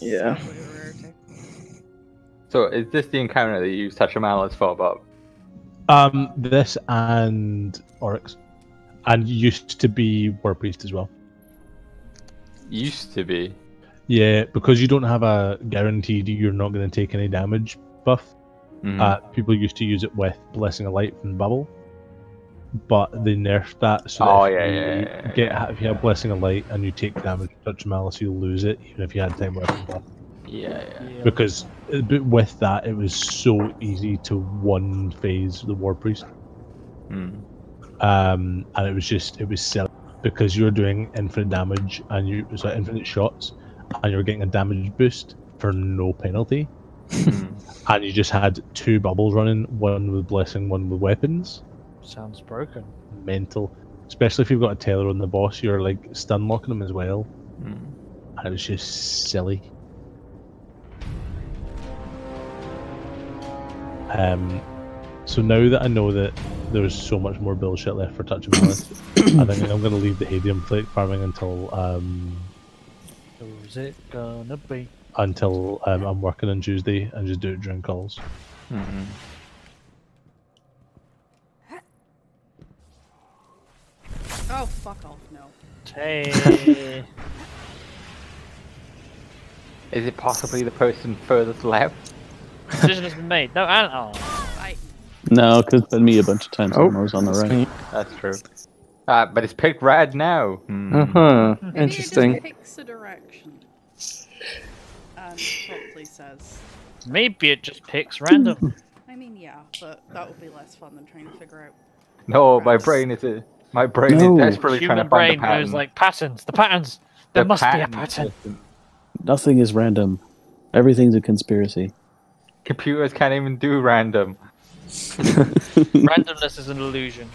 Yeah. Would be rarity. So is this the encounter that you use Touch of Malice for, Bob? Um, this and Oryx, and used to be War Priest as well. Used to be. Yeah, because you don't have a guaranteed you're not going to take any damage buff. Mhm. Uh, people used to use it with Blessing of Light from Bubble, but they nerfed that. So Oh, if yeah, you yeah, yeah, Get if you have Blessing of Light and you take damage Touch Malice, you'll lose it even if you had Time Weapon yeah, yeah. Because but with that, it was so easy to one phase the War Priest. Hmm. um, and it was just it was silly because you're doing infinite damage and you so infinite shots, and you're getting a damage boost for no penalty, Hmm. and you just had two bubbles running, one with blessing, one with weapons. Sounds broken. Mental, especially if you've got a tailor on the boss, you're like stun locking them as well, Hmm. and it was just silly. Um, so now that I know that there's so much more bullshit left for Touch of Malice, I think I'm going to leave the Hadium plate farming until um, Who's it gonna be? until um, I'm working on Tuesday and just do it during calls. Mhm. Oh, fuck off, no. Hey. Is it possibly the person furthest left? Decision has been made. No, and oh. I, No, because been me a bunch of times Oh, when I was on the right. That's true. Uh, but it's picked red now. Hmm. Uh huh. maybe it Interesting. just picks a direction. And properly says. Maybe it just picks random. I mean, yeah, but that would be less fun than trying to figure out. No, my Perhaps. brain is a, my brain No. is desperately trying Human to find brain the pattern. goes like patterns. The patterns. There The must be a pattern pattern. Nothing is random. Everything's a conspiracy. Computers can't even do random. Randomness is an illusion.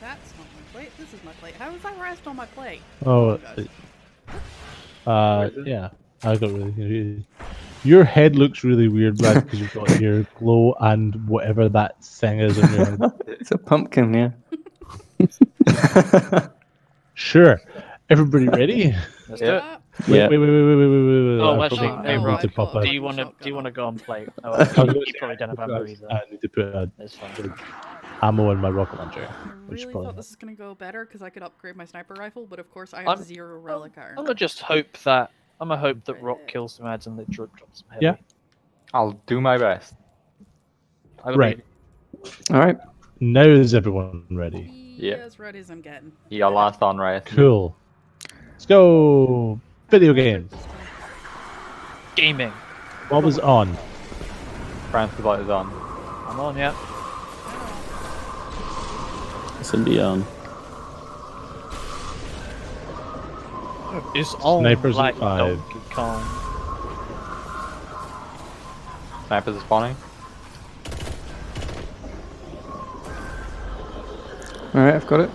That's not my plate. This is my plate. How is that rest on my plate? Oh, God. uh, yeah, I got really confused. Your head looks really weird, Brad, because you've got your glow and whatever that thing is on your head. It's a pumpkin, yeah. Sure. Everybody ready? Let's Yeah. do it. Yeah. Wait, wait, wait, wait, wait, wait, wait, wait. Oh, I actually, probably- no, I I need to pop got- Do you want to? Do you want to go on plate? Oh, I was you probably don't have ammo either. I need to put a, ammo in my rocket launcher. I Which really probably thought this was gonna go better because I could upgrade my sniper rifle, but of course I have I'm- zero relic iron. I'm gonna just hope that. I'm gonna hope that Rock kills some ads and that Drip drops some heavy. Yeah. I'll do my best. I right. All right. Now is everyone ready? Yep. Yeah, as ready as I'm getting. Your last on race. Cool. Let's go. Video games. Gaming. What was on? Francis light is on. I'm on, yeah. Cindy on. It's on Snipers at like five. Donkey Kong. Snipers are spawning. All right, I've got it.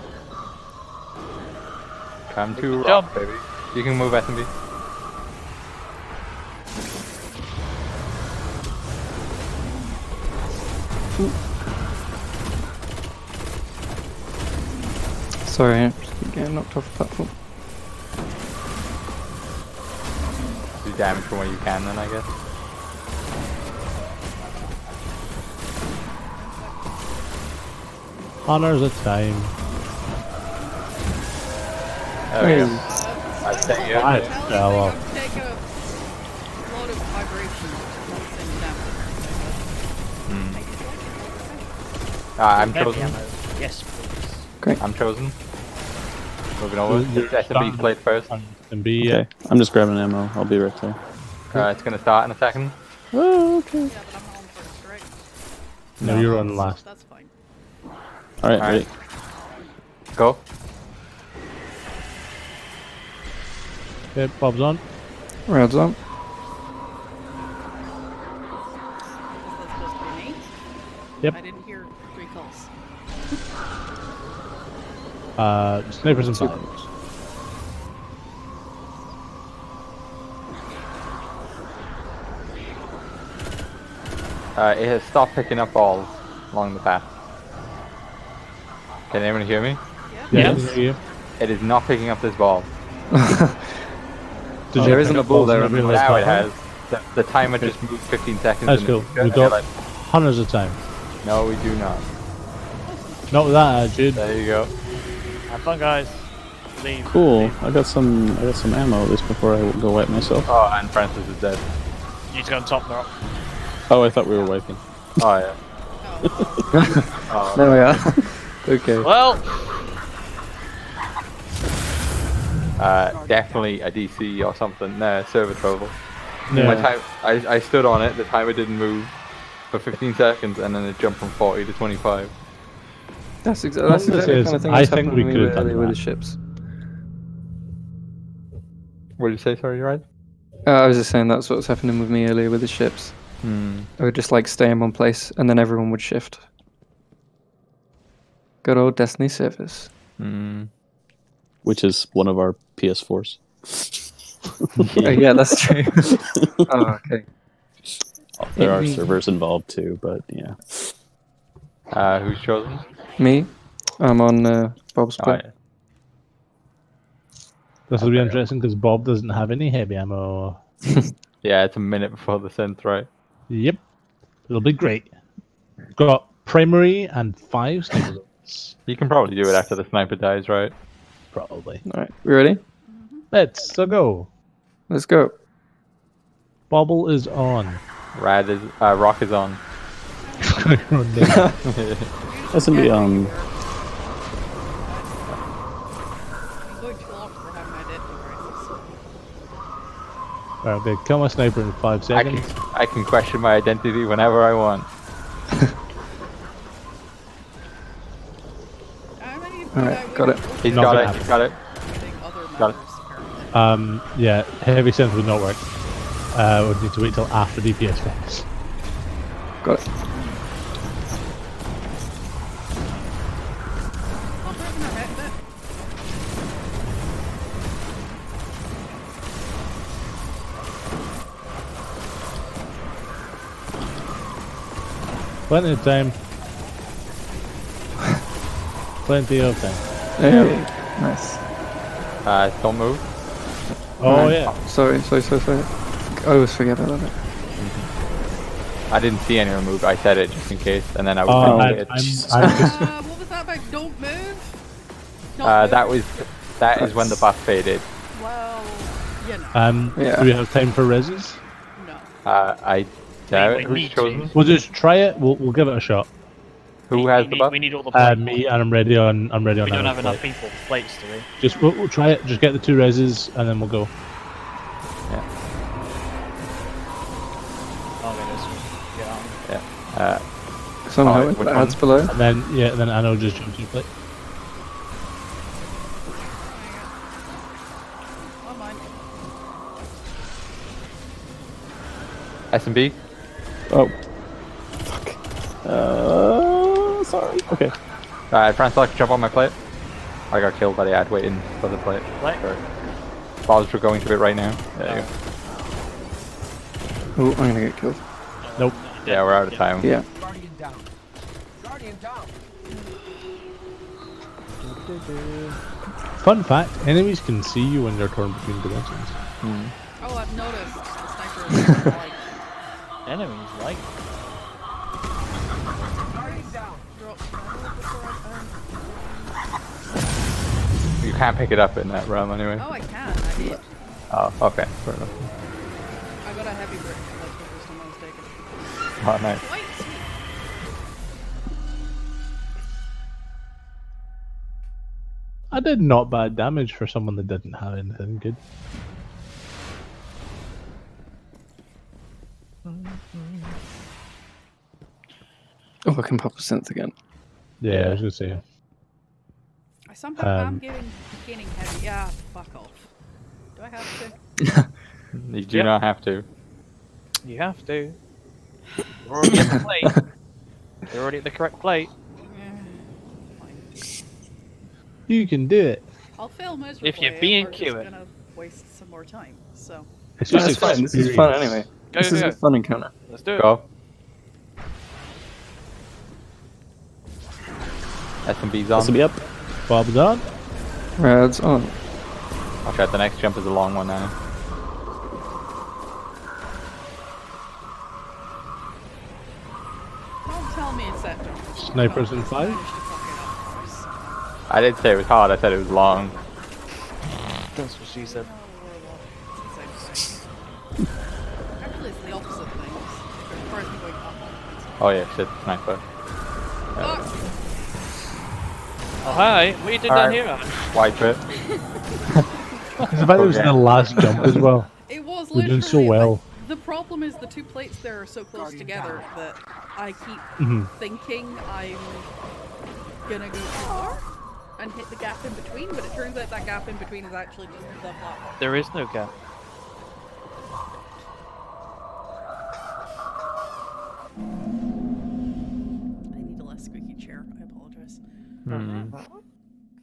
Come to Good rock, job. baby. You can move SMB. Sorry, I just keep getting knocked off the platform. Damage from where you can then, I guess. Honors a time. There we go. I think you. I Tell fell me off. I take a lot of vibration once in damage. Uh, I'm chosen. Yes, please. I'm chosen. Moving over. You're It's SMB plate first. And be Okay. I'm just grabbing ammo. I'll be right there. Uh, it's gonna start in a second. Oh, okay. Yeah, but I'm on first, right? no, you're on last. That's fine. All right, All right. ready. Go. Okay, Bob's on. Rounds on. Is that supposed to be me? Yep. I didn't hear three calls. Uh, snipers and fives. Uh, it has stopped picking up balls along the path. Can anyone hear me? Yeah, Yes. I can hear you. It is not picking up this ball. Did Oh, you there pick isn't a ball there the Now it that? has. The, the timer just moved 15 seconds. That's in cool. We and you're got like, hundreds of time. no, we do not. Not with that attitude. There you go. Have fun, guys. Leave. Cool. I got some. I got some ammo at least before I go wet myself. Oh, and Francis is dead. You need to go on top, Rock. Oh, I thought we were wiping. Oh yeah. Oh, There we are. okay. Well, uh, definitely a DC or something. No, server trouble. My Yeah. time, I, I stood on it. The timer didn't move for 15 seconds, and then it jumped from 40 to 25. That's, exa- that's This exactly the kind of thing I think we could have done with the ships. What did you say? Sorry, you right? Uh, I was just saying that's what's happening with me earlier with the ships. Hmm. I would just like stay in one place and then everyone would shift. Good old Destiny service. Hmm. Which is one of our PS4s. Uh, yeah, that's true. oh, okay. There are servers involved too, but yeah. Uh, who's chosen? Me? I'm on uh, Bob's Oh, yeah. This will be interesting because Bob doesn't have any heavy ammo. yeah, it's a minute before the synth, right? Yep. It'll be great. Got primary and five sniper bullets, You can probably do it after the sniper dies, right? probably. Alright, we ready? Let's go. Let's go. Bobble is on. Rad is, uh, Rock is on. SMB um I'm going too long for having my identity crisis. Alright, okay, kill my sniper in five I can, seconds. I can question my identity whenever I want. How many of Alright, got it. He's got it. He's got it. Got it. Um, yeah, heavy synth would not work. Uh, would need to wait till after DPS fix. Got it. Plenty of time. Plenty of time. There we. Nice. Uh, don't move. Oh Alright. yeah. Sorry, sorry, sorry, sorry. I always forget about it. I didn't see anyone move. I said it just in case, and then I was. Oh, gonna I, say it. I'm, I'm just, Uh, what was that about? Don't move? Don't uh, move? that was that is when the buff faded. Well, you know. um, Yeah. do we have time for reses? no. Uh, I doubt we who's need to. chosen. We'll just try it. We'll, we'll give it a shot. Who we, has we the need, buff? We need all the Uh, plates. me and I'm ready on. I'm ready on. We don't have enough plate. people with plates, do we? Just we'll, we'll try it. Just get the two reses and then we'll go. Oh, okay, this yeah. Uh, Somehow Alright, it which adds one? below. And then yeah, then I know just jump to your plate. Oh, mine. S and B. oh fuck. Uh sorry. Okay. Alright, Uh, Francois, jump on my plate. I got killed by the ad waiting for the plate. Plate? Sorry. Balls are going to it right now. There you go. Oh, I'm gonna get killed. Nope. Yeah, we're out of time. Yeah. Guardian down. Guardian down. Fun fact: enemies can see you when they're torn between dimensions. Oh, I've noticed. The sniper is like Enemies, like. drop ammo before I- You can't pick it up in that room anyway. Oh, I can. I did. Oh, okay. Fair enough. I got a heavy brick. That's the first time I was taken. Oh, nice. Quite. I did not bad damage for someone that didn't have anything good. Oh, I can pop a synth again. Yeah, I was gonna say. I somehow am Um, getting gaining heavy. Yeah, fuck off. Do I have to? You do Yep. not have to. You have to. You're already at the plate. You're already at the correct plate. You can do it. I'll fail miserably. If you're being or just cute. gonna waste some more time. So. It's No, just it's fine. This is fun anyway. Go, this go, is go. a fun encounter. Let's do it. Go. SMB's on. SMB up. Bob's on. Rad's on. Watch out, the next jump is a long one now. Don't tell me it's that Snipers in fight? I did say it was hard, I said it was long. That's what she said. Oh, oh yeah, shit, sniper. Yeah. Oh hi, what are you doing down Alright. here? Ash? Wipe it. It's the fact it was Okay. the last jump as well. It was We're literally doing so like, well. the problem is the two plates there are so close together that I keep Mhm. thinking I'm gonna go too far and hit the gap in between, but it turns out that gap in between is actually just the platform. There is no gap. I Hmm.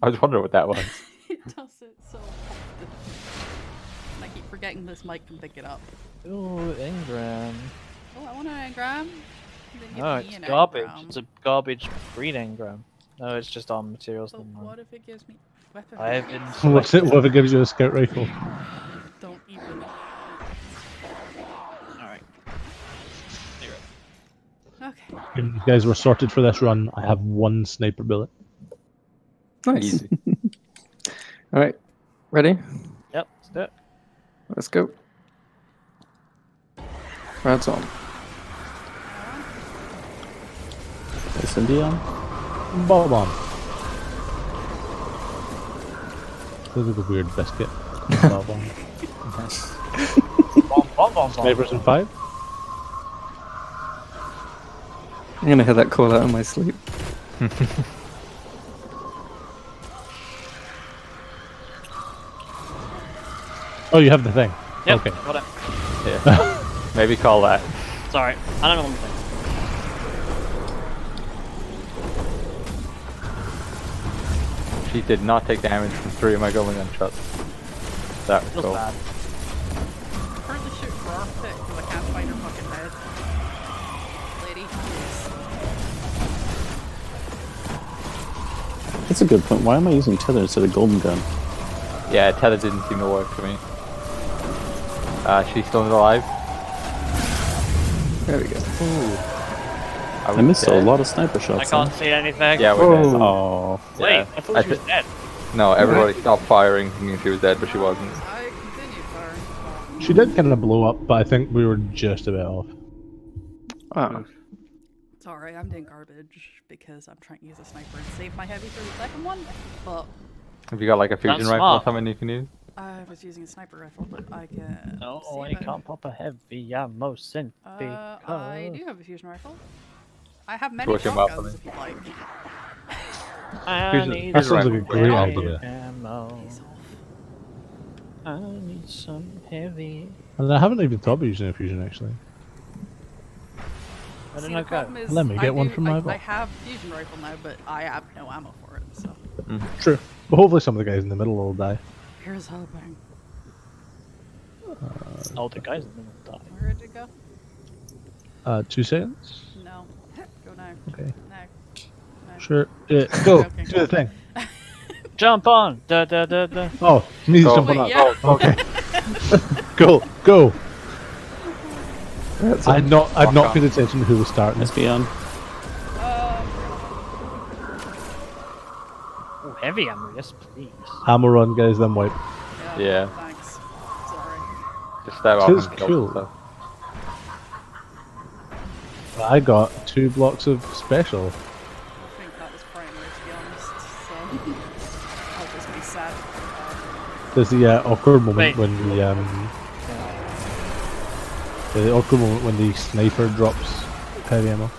I was wondering what that was. it does it so often. I keep forgetting this mic can pick it up. Ooh, engram. Oh, I want an engram. Then give No, me it's an garbage. engram. It's a garbage green engram. No, it's just on materials. But what if it gives me weapon? I have been. What's it? What if it gives you a scout rifle? Don't even. Alright. Okay. You guys were sorted for this run. I have one sniper bullet. Nice. Easy. All right, ready? Yep, let's do it. Let's go. Rounds on. Is Cindy on? Ball bomb. This is a weird biscuit. Ball bomb. Bomb, bomb, bomb, bomb. Snipers in five. I'm gonna hear that call out in my sleep. Oh, you have the thing. Yep, Okay. got it. Yeah. Maybe call that. Sorry, I don't know one thing. She did not take damage from three of my golden gun shots. That was Feels cool. bad. I'm currently shooting for Arctic because I can't find her fucking head. Lady. That's a good point. Why am I using tether instead of golden gun? Yeah, tether didn't seem to work for me. Uh, she's still alive. There we go. I, I missed a lot of sniper shots. I can't see anything. Yeah, we're dead. Oh, Wait, Yeah. I thought I she was dead. No, everybody stopped firing thinking she was dead, but she wasn't. I continued firing. She did kind of blow up, but I think we were just a bit off. Ah, Sorry, I'm doing garbage because I'm trying to use a sniper and save my heavy for the second one. But Have you got like a fusion That's rifle or something you can use? I was using a sniper rifle, but I can. No, see I can't pop a heavy ammo synth. Uh, I do have a fusion rifle. I have many Work 'em shotguns I if you like. I Fusion- need That sounds like a rifle. great idea. ammo. I need some heavy. And I haven't even thought about using a fusion actually. I don't the know, go. Let me I get one do- from I, my I vault. have fusion rifle now, but I have no ammo for it. So True. But hopefully some of the guys in the middle will die. Here's hoping. Oh, the guys in the middle die. Where did it go? Uh, two seconds. No. Go now. Okay. No. No. Sure. Yeah. Go. Joking. Do the thing. Jump on! Da da da da. Oh, me Go. jumping Wait, up. yeah. Okay. go. Go. that's I'd not. I'd not off. paid attention to who was starting. SB on. Heavy ammo, yes please. Ammo run, guys. Then wipe. yeah. Yeah. Thanks. Sorry. Just step off and kill cool. I got two blocks of special. I think that was primary, to be honest. So I'll just be sad. There's the uh, awkward moment Wait. when the um, the awkward moment when the sniper drops heavy ammo.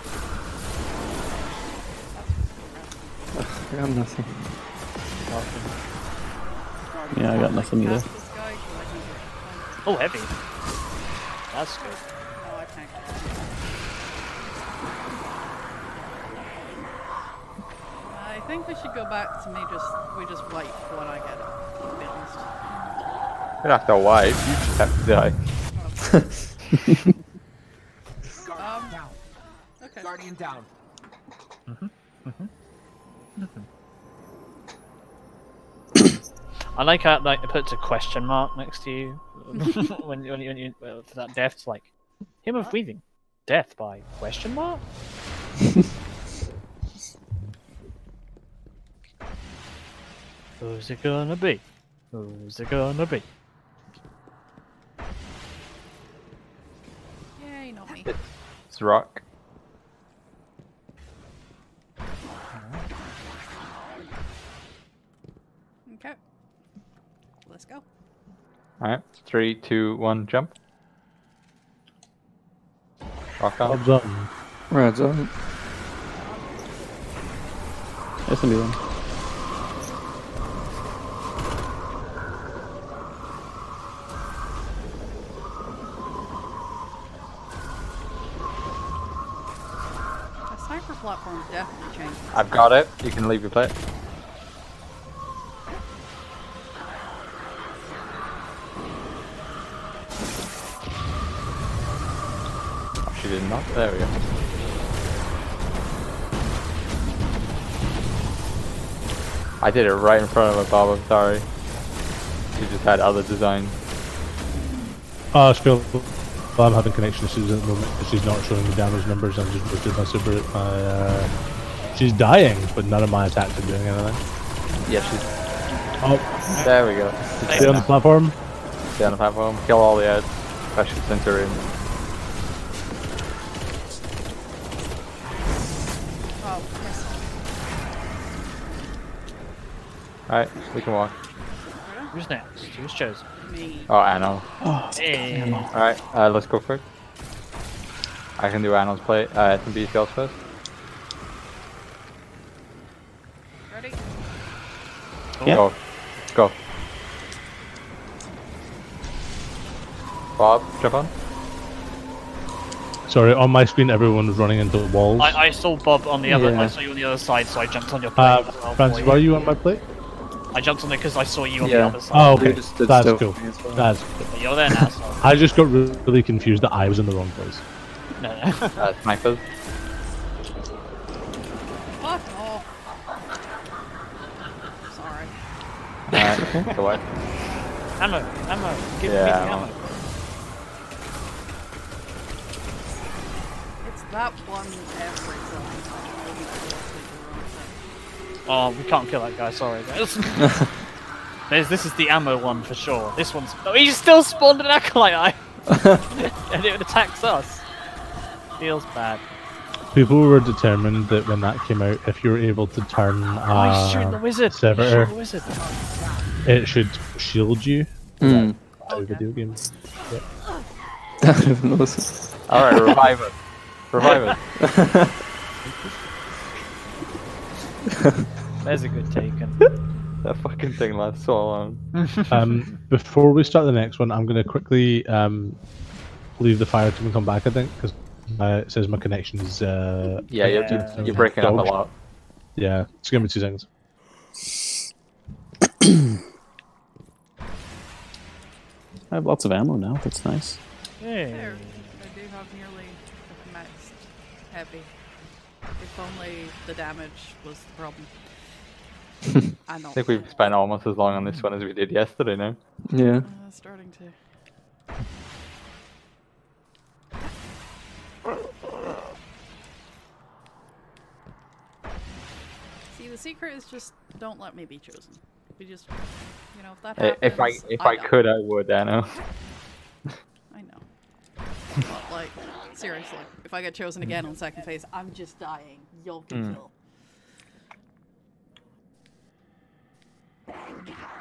I got nothing. Yeah, I got nothing either. cast this guy, 'cause I can just- Oh, heavy. That's good. No, I. I think we should go back to me just we just wait for when I get it. To be honest. You don't have to wait, you just have to die. Um, okay. Guardian down. I like how like it puts a question mark next to you when when you, when you for that death. like him of weaving, death by question mark. Who's it gonna be? Who's it gonna be? Yay, not me. It's rock. Alright. Three, two, one, jump. Rock on. Bob's up. Red zone. That's gonna be one. The sniper platform definitely changed. I've got it. You can leave your plate. There we go. I did it right in front of a Bob. I'm sorry. You just had other designs. Oh, I feel well, I'm having connection issues at the moment because she's not showing the damage numbers. I'm just boosted my super. My, uh, she's dying, but none of my attacks are doing anything. Yeah, she's. Oh, There we go. stay on the platform. Stay on the platform. Kill all the ads. Especially Centurion. Alright, we can walk. Who's next? Who's chosen? Me. Oh, Anno. Hey. Alright, uh, let's go for it. I can do Anno's play. Uh, some B skills first. Ready? Yeah. Go. Go. Bob, jump on. Sorry, on my screen everyone was running into walls. I, I saw Bob on the other. Yeah. I saw you on the other side, so I jumped on your plate. uh, as well Francis, for why are you. you on my plate? I jumped on it because I saw you on the other side. Oh, okay. You just stood That's cool. for me as well. That's But you're there now, so I just got really confused that I was in the wrong place. no, no. Uh, snipers. What? Oh. Sorry. Alright, so what? ammo, ammo. Give Yeah, me ammo. ammo. It's that one every Oh, we can't kill that guy. Sorry, guys. There's, this is the ammo one for sure. This one's. Oh, he still spawned an acolyte eye, and it attacks us. Feels bad. People were determined that when that came out, if you were able to turn oh, he's shooting the uh, wizard. Sever. He's the wizard. it should shield you. Mm. Okay. video games. Knows. Alright, revive it. Revive it. There's a good taken. That fucking thing lasts so long. um, before we start the next one, I'm going to quickly um, leave the fire to and come back. I think because uh, it says my connection is. Uh, Yeah, you're, Yeah. you're breaking up a lot. Yeah, it's gonna be two seconds. I have lots of ammo now. That's nice. Hey. There. I do have nearly the maxed heavy. If only the damage was the problem. I know. I think we've spent almost as long on this one as we did yesterday now. Yeah. Uh, starting to. See, the secret is just don't let me be chosen. We just, you know, if that I- happens, If I if I die. could, I would, Anno. I know. But like, seriously, if I get chosen again on second phase, I'm just dying. You'll get Mm. killed. Thank Banga!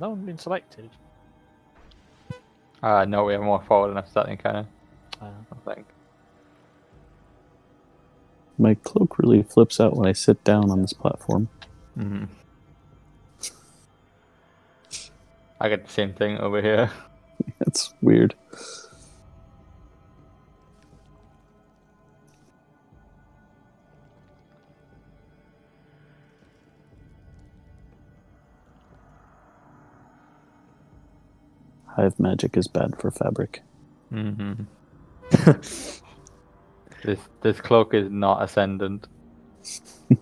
Has no one been selected? Uh, no, we have more forward enough starting kind of. Uh, I think. My cloak really flips out when I sit down on this platform. hmm I get the same thing over here. That's weird. Hive magic is bad for fabric. hmm this this cloak is not ascendant.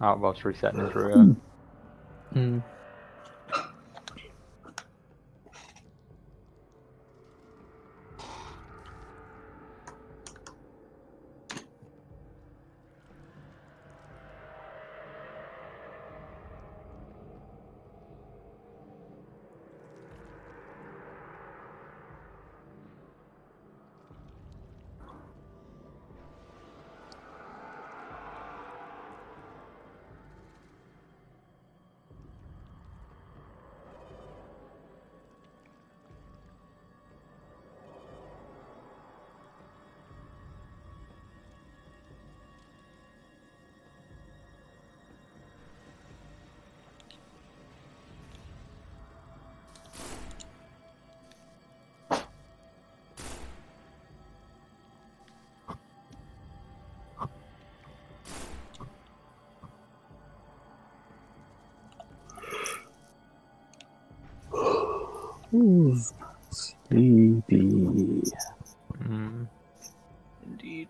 Outbox resetting his rear. Mm. Ooh, sleepy. Mm. Indeed.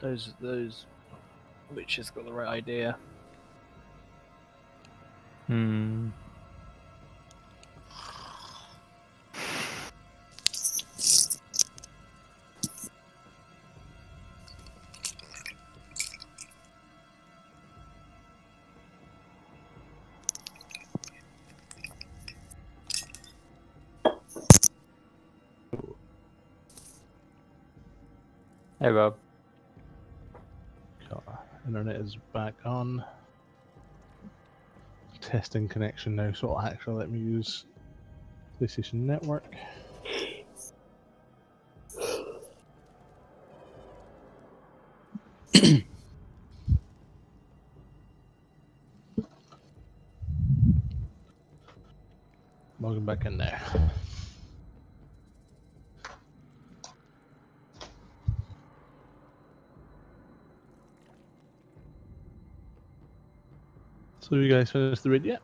Those those witches got the right idea. Hmm. Hey. God, internet is back on. Testing connection now, so it'll actually let me use PlayStation Network. So you guys finished the raid yet?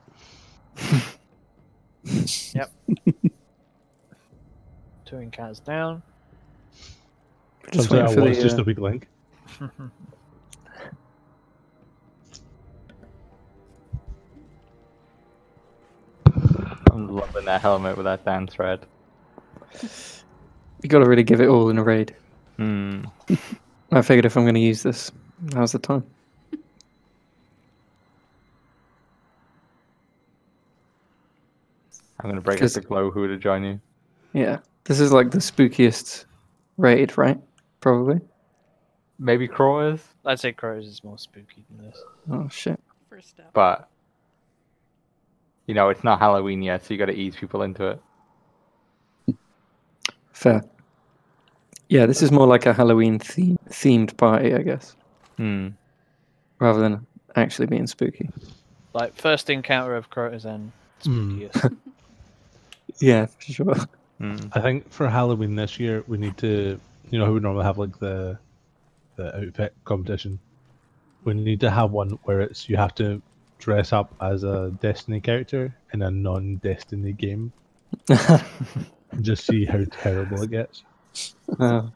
yep. Two encounters down. Just Turns out waiting for I was the, just uh, a weak link. I'm loving that helmet with that dance thread. You gotta really give it all in a raid. Hmm. I figured if I'm gonna use this, now's the time. I'm gonna break up Cause- the glow who to join you. Yeah. This is like the spookiest raid, right? Probably. Maybe Crow is, I'd say Crows is more spooky than this. Oh shit. First step. but you know it's not Halloween yet, so you got to ease people into it. Fair. Yeah, this is more like a Halloween theme themed party, I guess, Hmm. rather than actually being spooky. Like first encounter of Crota's End, Hmm. spookiest. Yeah, for sure. Hmm. I think for Halloween this year we need to, you know, how we normally have like the the outfit competition. We need to have one where it's you have to dress up as a Destiny character in a non-Destiny game and just see how terrible it gets. Uh,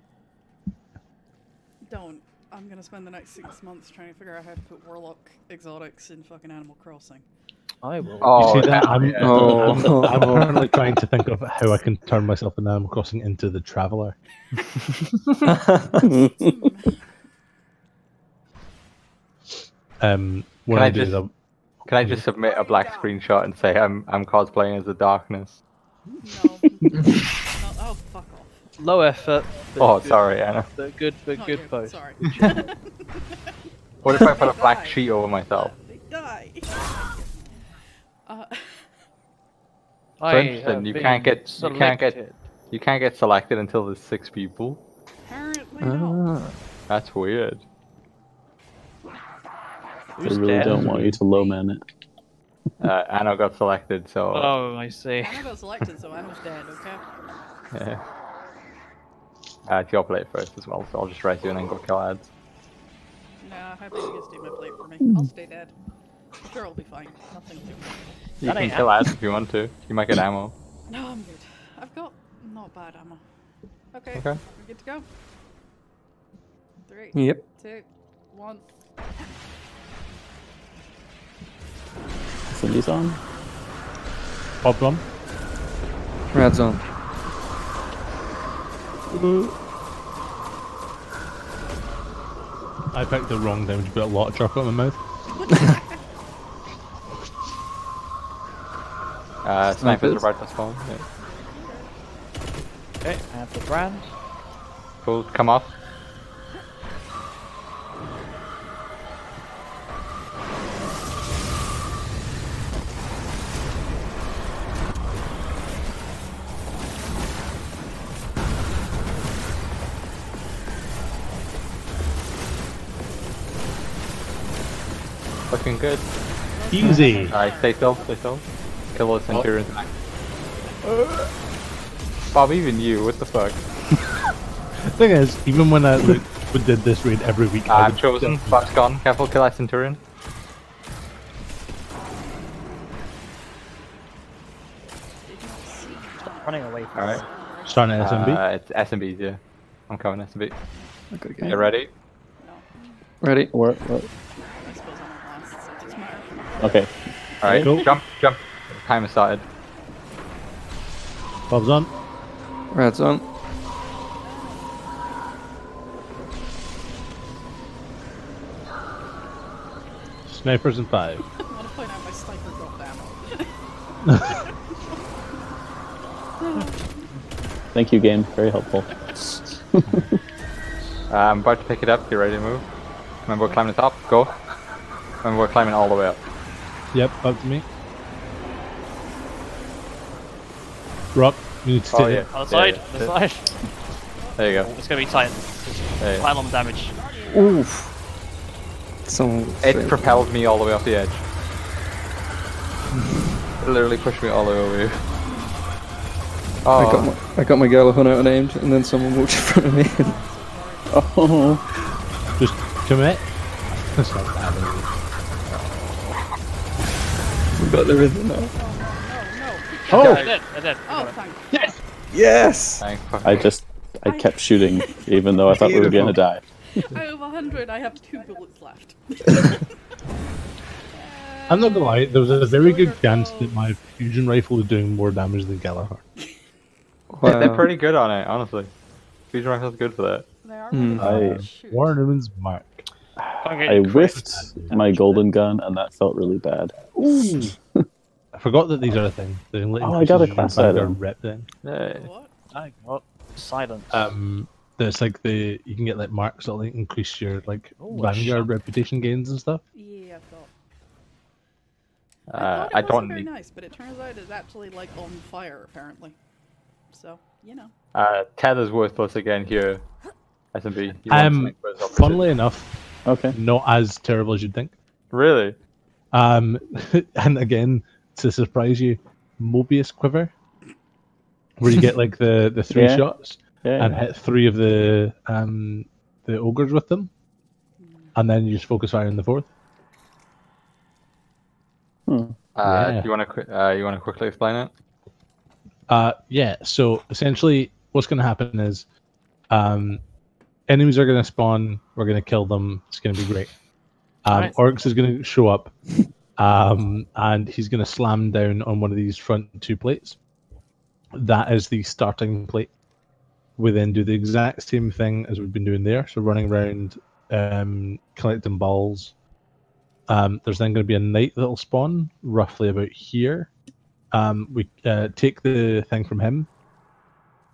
Don't. I'm gonna spend the next six months trying to figure out how to put warlock exotics in fucking Animal Crossing. I will. Oh, you see that? hell I'm, yeah. Oh. I'm currently trying to think of how I can turn myself in Animal Crossing into the Traveler. Um, what Can I, I just- I'll- Can I just submit a black screenshot and say I'm I'm cosplaying as the darkness? No. no. Oh, fuck off. Low effort. Oh, good- sorry, Anna. But good, but Oh, good yeah, post. Sorry. What if I put a black sheet over myself? Die. Uh, I instance, you can't get- you can't get- selected. You can't get selected until there's six people. apparently not. Ah. That's weird. They really dead? don't want you to low man it. Uh, Anna got selected, so Oh, I see. Anna got selected, so Anna's dead, okay? yeah. Uh, it's your plate first as well, so I'll just write you and then go kill ads. Nah, happy you guys do my plate for me. I'll stay dead. I'm sure I'll be fine. Nothing to do. You That can ain't kill ads if you want to. You might get mm. ammo. No, I'm good. I've got not bad ammo. Okay, Okay. we're good to go. Three, Yep. two, one. Cindy's on. Bob on. Rad's on. I picked the wrong damage, but a lot of chocolate in my mouth. Uh, snipers are right about to spawn. Yeah. Okay, I have the brand. Cool, come off. Looking good. Easy. Alright, stay still, stay still. Kill those Centurions. Bob, even you, what the fuck? thing is, even when I like, we did this raid every week, I I'm would chosen. Bob's gone. Careful, kill that Centurion. Stop running away from Alright. starting at SMB. Uh, it's SMBs, yeah. I'm coming, SMB. Okay, okay. You ready? No, Ready? Where, where- I suppose I'm on last, so it doesn't matter. Okay. Alright, Cool. jump, jump. Time has started. Bob's on. Rad's on. Snipers in five. I want to point out my sniper dropped ammo. Thank you, game. Very helpful. Uh, I'm about to pick it up. Get ready to move. Remember, we're climbing the top. Go. Remember, we're climbing all the way up. Yep, up to me. Rock, you need to Oh, take yeah. it. On the side, yeah, on the side. There you go. Oh, it's gonna be tight. There you. Pile on the damage. Oof. Someone. It saved propelled me all the way off the edge. It literally pushed me all the way over here. I got Oh, my, I got my Gjallarhorn out and aimed, and then someone walked in front of me. Oh, Just commit. That's not bad. we got the rhythm now. Oh, no, no. I did, I did. Oh, thank Yes. thank. I just I kept shooting, even though I thought we were gonna die. Out of 100, I have two bullets left. I'm not gonna lie, there was a very good chance that my fusion rifle was doing more damage than Gjallarhorn. They're- They're pretty good on it, honestly. Fusion rifle's good for that. They are Hmm. I- hard to shoot. Warren Newman's mark. I whiffed my golden gun, and that felt really bad. I forgot that these are a thing. They let Oh, I got a class Vanguard item. Rep then. Yeah. What? I got silence. Um, there's like the you can get like marks that like increase your like Ooh, Vanguard reputation gains and stuff. Yeah, I've got. Uh, I thought it I wasn't don't very need. nice, but it turns out it's actually like on fire apparently. So you know. Uh, Tether's worthless again here. SMB. You want Um. Funnily enough, Okay. not as terrible as you'd think. Really? Um, and again, to surprise you, Mobius quiver, where you get like the the three Yeah. shots Yeah. and hit three of the um the ogres with them, and then you just focus fire in the fourth. Hmm. Uh, Yeah. Do you want to uh, you want to quickly explain it? Uh, yeah. So essentially, what's going to happen is, um, enemies are going to spawn. We're going to kill them. It's going to be great. Um, Nice. Oryx is going to show up, um, and he's going to slam down on one of these front two plates. That is the starting plate. We then do the exact same thing as we've been doing there. So running around, um, collecting balls. Um, there's then going to be a knight that'll spawn roughly about here um, we uh, take the thing from him,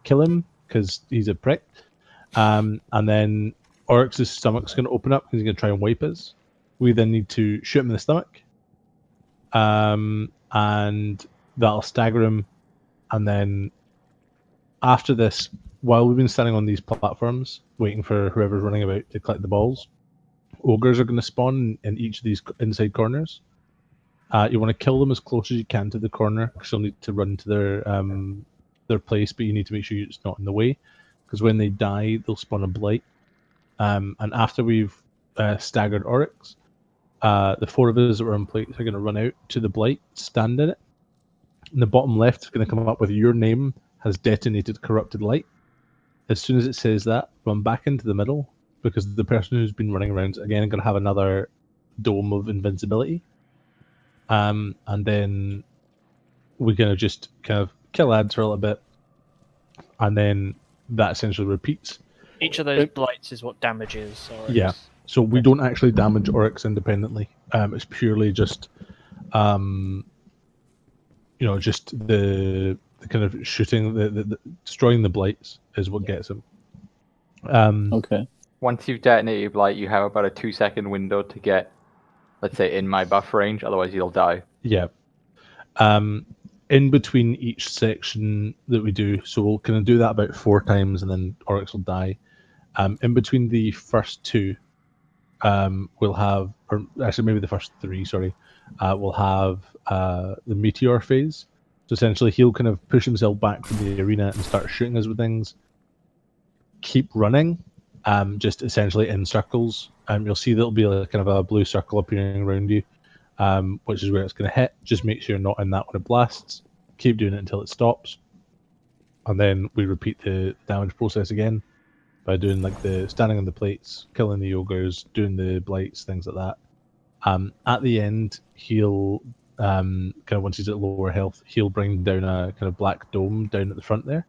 kill him, because he's a prick. Um, and then Oryx's stomach's going to open up he's going to try and wipe us. We then need to shoot him in the stomach. Um, and that'll stagger them. And then after this, while we've been standing on these platforms waiting for whoever's running about to collect the balls, ogres are going to spawn in each of these inside corners. Uh, you want to kill them as close as you can to the corner because you'll need to run to their um, their place, but you need to make sure it's not in the way because when they die, they'll spawn a blight. Um, and after we've uh, staggered Oryx, uh, the four of us that were on plates are going to run out to the blight, stand in it. In the bottom left is going to come up with your name has detonated corrupted light. As soon as it says that, run back into the middle because the person who's been running around again going to have another dome of invincibility. Um, and then we're going to just kind of kill ads for a little bit, and then that essentially repeats. Each of those blights is what damages. Or Yeah. So we don't actually damage Oryx independently. Um, it's purely just, um, you know, just the, the kind of shooting, the, the, the destroying the blights is what gets him. Um, Okay. Once you've detonated Blight, you have about a two second window to get, let's say, in my buff range. Otherwise, you'll die. Yeah. Um, in between each section that we do, so we'll kind of do that about four times, and then Oryx will die. Um, in between the first two, um, we'll have, or actually maybe the first three, sorry, uh, we'll have uh, the meteor phase. So essentially, he'll kind of push himself back from the arena and start shooting us with things. Keep running, um, just essentially in circles. Um, you'll see there'll be a kind of a blue circle appearing around you um, which is where it's going to hit. Just make sure you're not in that when it blasts. Keep doing it until it stops, and then we repeat the damage process again by doing like the standing on the plates, killing the ogres, doing the blights, things like that. Um, at the end, he'll um, kind of once he's at lower health, he'll bring down a kind of black dome down at the front there,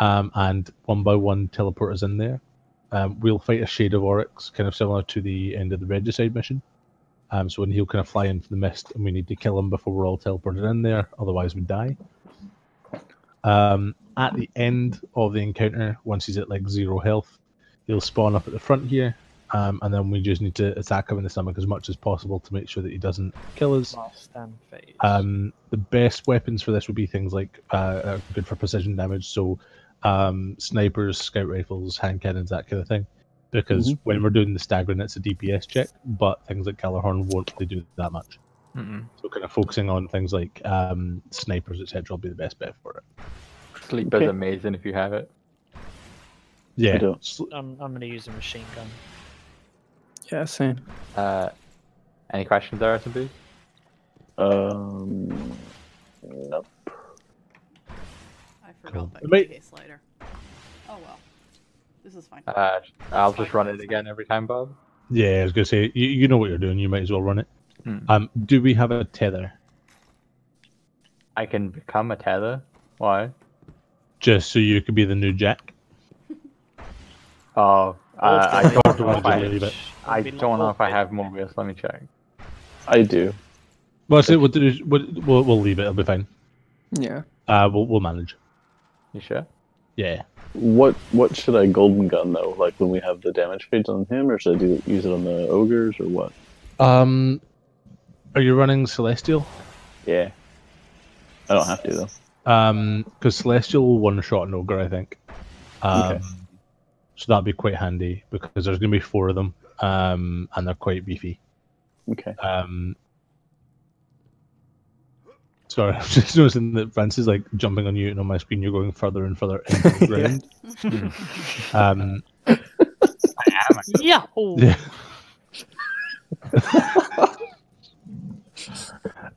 um, and one by one teleport us in there. Um, we'll fight a shade of Oryx, kind of similar to the end of the Regicide mission. Um, so when he'll kind of fly into the mist, and we need to kill him before we're all teleported in there, otherwise we die. Um, at the end of the encounter, once he's at like zero health, he'll spawn up at the front here, um, and then we just need to attack him in the stomach as much as possible to make sure that he doesn't kill us. Last stand phase. Um, the best weapons for this would be things like uh, are good for precision damage, so um, snipers, scout rifles, hand cannons, that kind of thing. Because Mhm. when we're doing the staggering, it's a DPS check, but things like Gjallarhorn won't really do that much. Mm-mm. So kind of focusing on things like um, snipers, etc., will be the best bet for it. Sleep Okay. is amazing if you have it. Yeah, I'm, I'm going to use a machine gun. Yeah, same. Uh, any questions there, SMB? Um. Nope. I forgot Cool. about It may- the slider. Oh well. This is fine. Uh, I'll just fine, run it again every time, Bob. yeah. I was gonna say you, you know what you're doing. You might as well run it. Hmm. Um, do we have a tether? I can become a tether. Why? Just so you could be the new Jack. Oh, uh, I don't know I'll if I, just leave it. I don't know if I locked. have Mobius. Let me check. I do. Well, so we'll, do, we'll, we'll we'll leave it. It'll be fine. Yeah. Uh, we'll we'll manage. You sure? Yeah. What what should I golden gun though? Like when we have the damage page on him, or should I do use it on the ogres or what? Um, are you running Celestial? Yeah. I don't have to though. Um, because Celestial will one shot an ogre, I think. Um, Okay. so that'd be quite handy because there's gonna be four of them. Um, and they're quite beefy. Okay. Um, sorry, I'm just noticing that Francis is like jumping on you, and on my screen you're going further and further into the ground. um, Yeah. Oh, Yeah.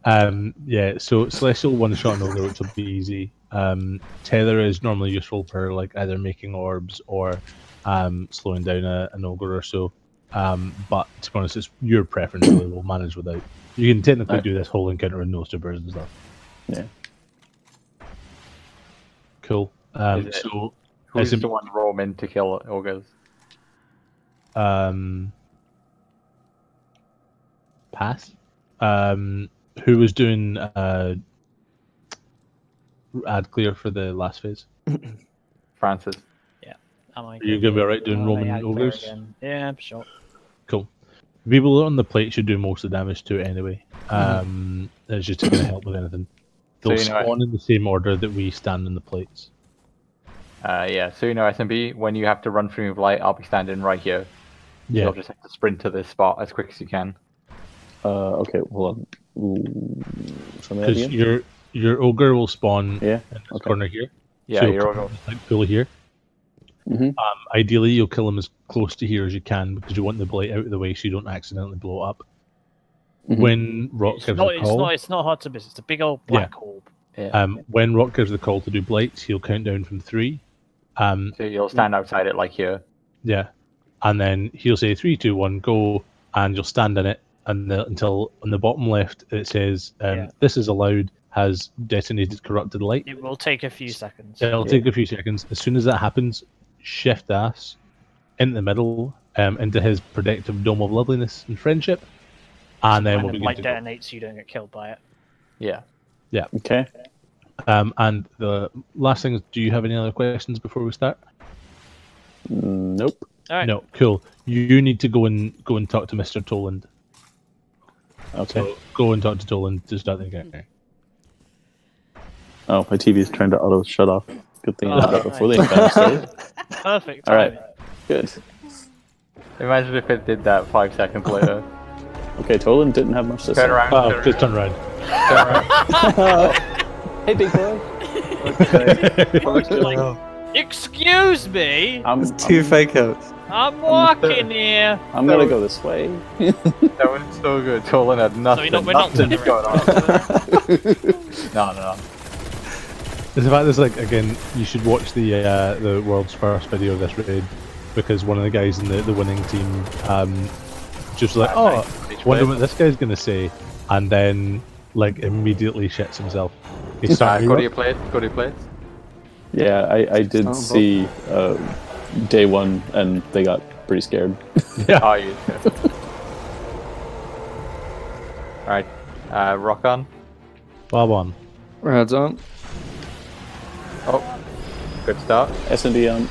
Um, yeah, so Celestial one shot an ogre, which will be easy. Um, Tether is normally useful for like either making orbs or um, slowing down a, an ogre or so. Um, but to be honest, it's your preference. Really, we'll manage without. You can technically Right. do this whole encounter in no supers and stuff. Yeah. Cool. Um, Is it- so Who's As in- the one roaming to kill ogres? um, pass. Um, who was doing uh, ad clear for the last phase? Francis. Am I Are you gonna be alright doing Roman out there ogres? again? Yeah, sure. Cool. People on the plate should do most of the damage to it anyway. Mm-hmm. Um, it's just going to help with anything. They'll you know- spawn in the same order that we stand in the plates. Uh, yeah, so you know SMB, when you have to run through with light, I'll be standing right here. Yeah. You'll just have to sprint to this spot as quick as you can. Uh, okay, hold on. Ooh, show me that Because your your ogre will spawn Yeah. in this okay. corner here. Yeah, so you're you'll all come like pull here. Mhm. Um, ideally, you'll kill him as close to here as you can because you want the blight out of the way so you don't accidentally blow it up. Mhm. When Rock It's gives not, the it's call, not. It's not hard to miss. It's a big old black orb. yeah. um, when Rock gives the call to do blights, he'll count down from three. Um, so you'll stand outside it like here. Yeah, and then he'll say three, two, one, go, and you'll stand in it, and the, until on the bottom left it says um, Yeah. "This is allowed." Has detonated corrupted light. It will take a few seconds. It'll take a few seconds. As soon as that happens, shift ass in the middle, um, into his protective dome of loveliness and friendship, and then and we'll the begin light to go. detonates so you don't get killed by it. Yeah. Yeah. Okay. Um, and the last thing is, do you have any other questions before we start? Mm, Nope. All right. No, cool. You need to go and go and talk to Mister Toland. Okay. So go and talk to Toland to start the encounter. Oh, my TV's trying to auto shut off. Good thing I Oh, did that before the nice. encounter started. Perfect. All right. timing. Good. Imagine if it did that five seconds later. Okay, Toland didn't have much to say. Ah, turn around. Oh, turn just turn around. Hey, big boy. Like, Excuse me. I'm, There's two I'm, fake outs. I'm walking here. I'm gonna go this way. That was so good. Toland had So nothing. we're not, we're not nothing going on. No, no, no. The fact there's like again, you should watch the uh, the world's first video of this raid because one of the guys in the, the winning team um just like, oh, nice. Wonder what this guy's gonna say, and then like immediately shits himself. He Uh, started. go to your plate. Go to your plate. Yeah, I, I did Oh, see uh, day one, and they got pretty scared. yeah. Oh, you. All right. Uh, rock on. Bob on. Rads on. Oh, good start. S and D on.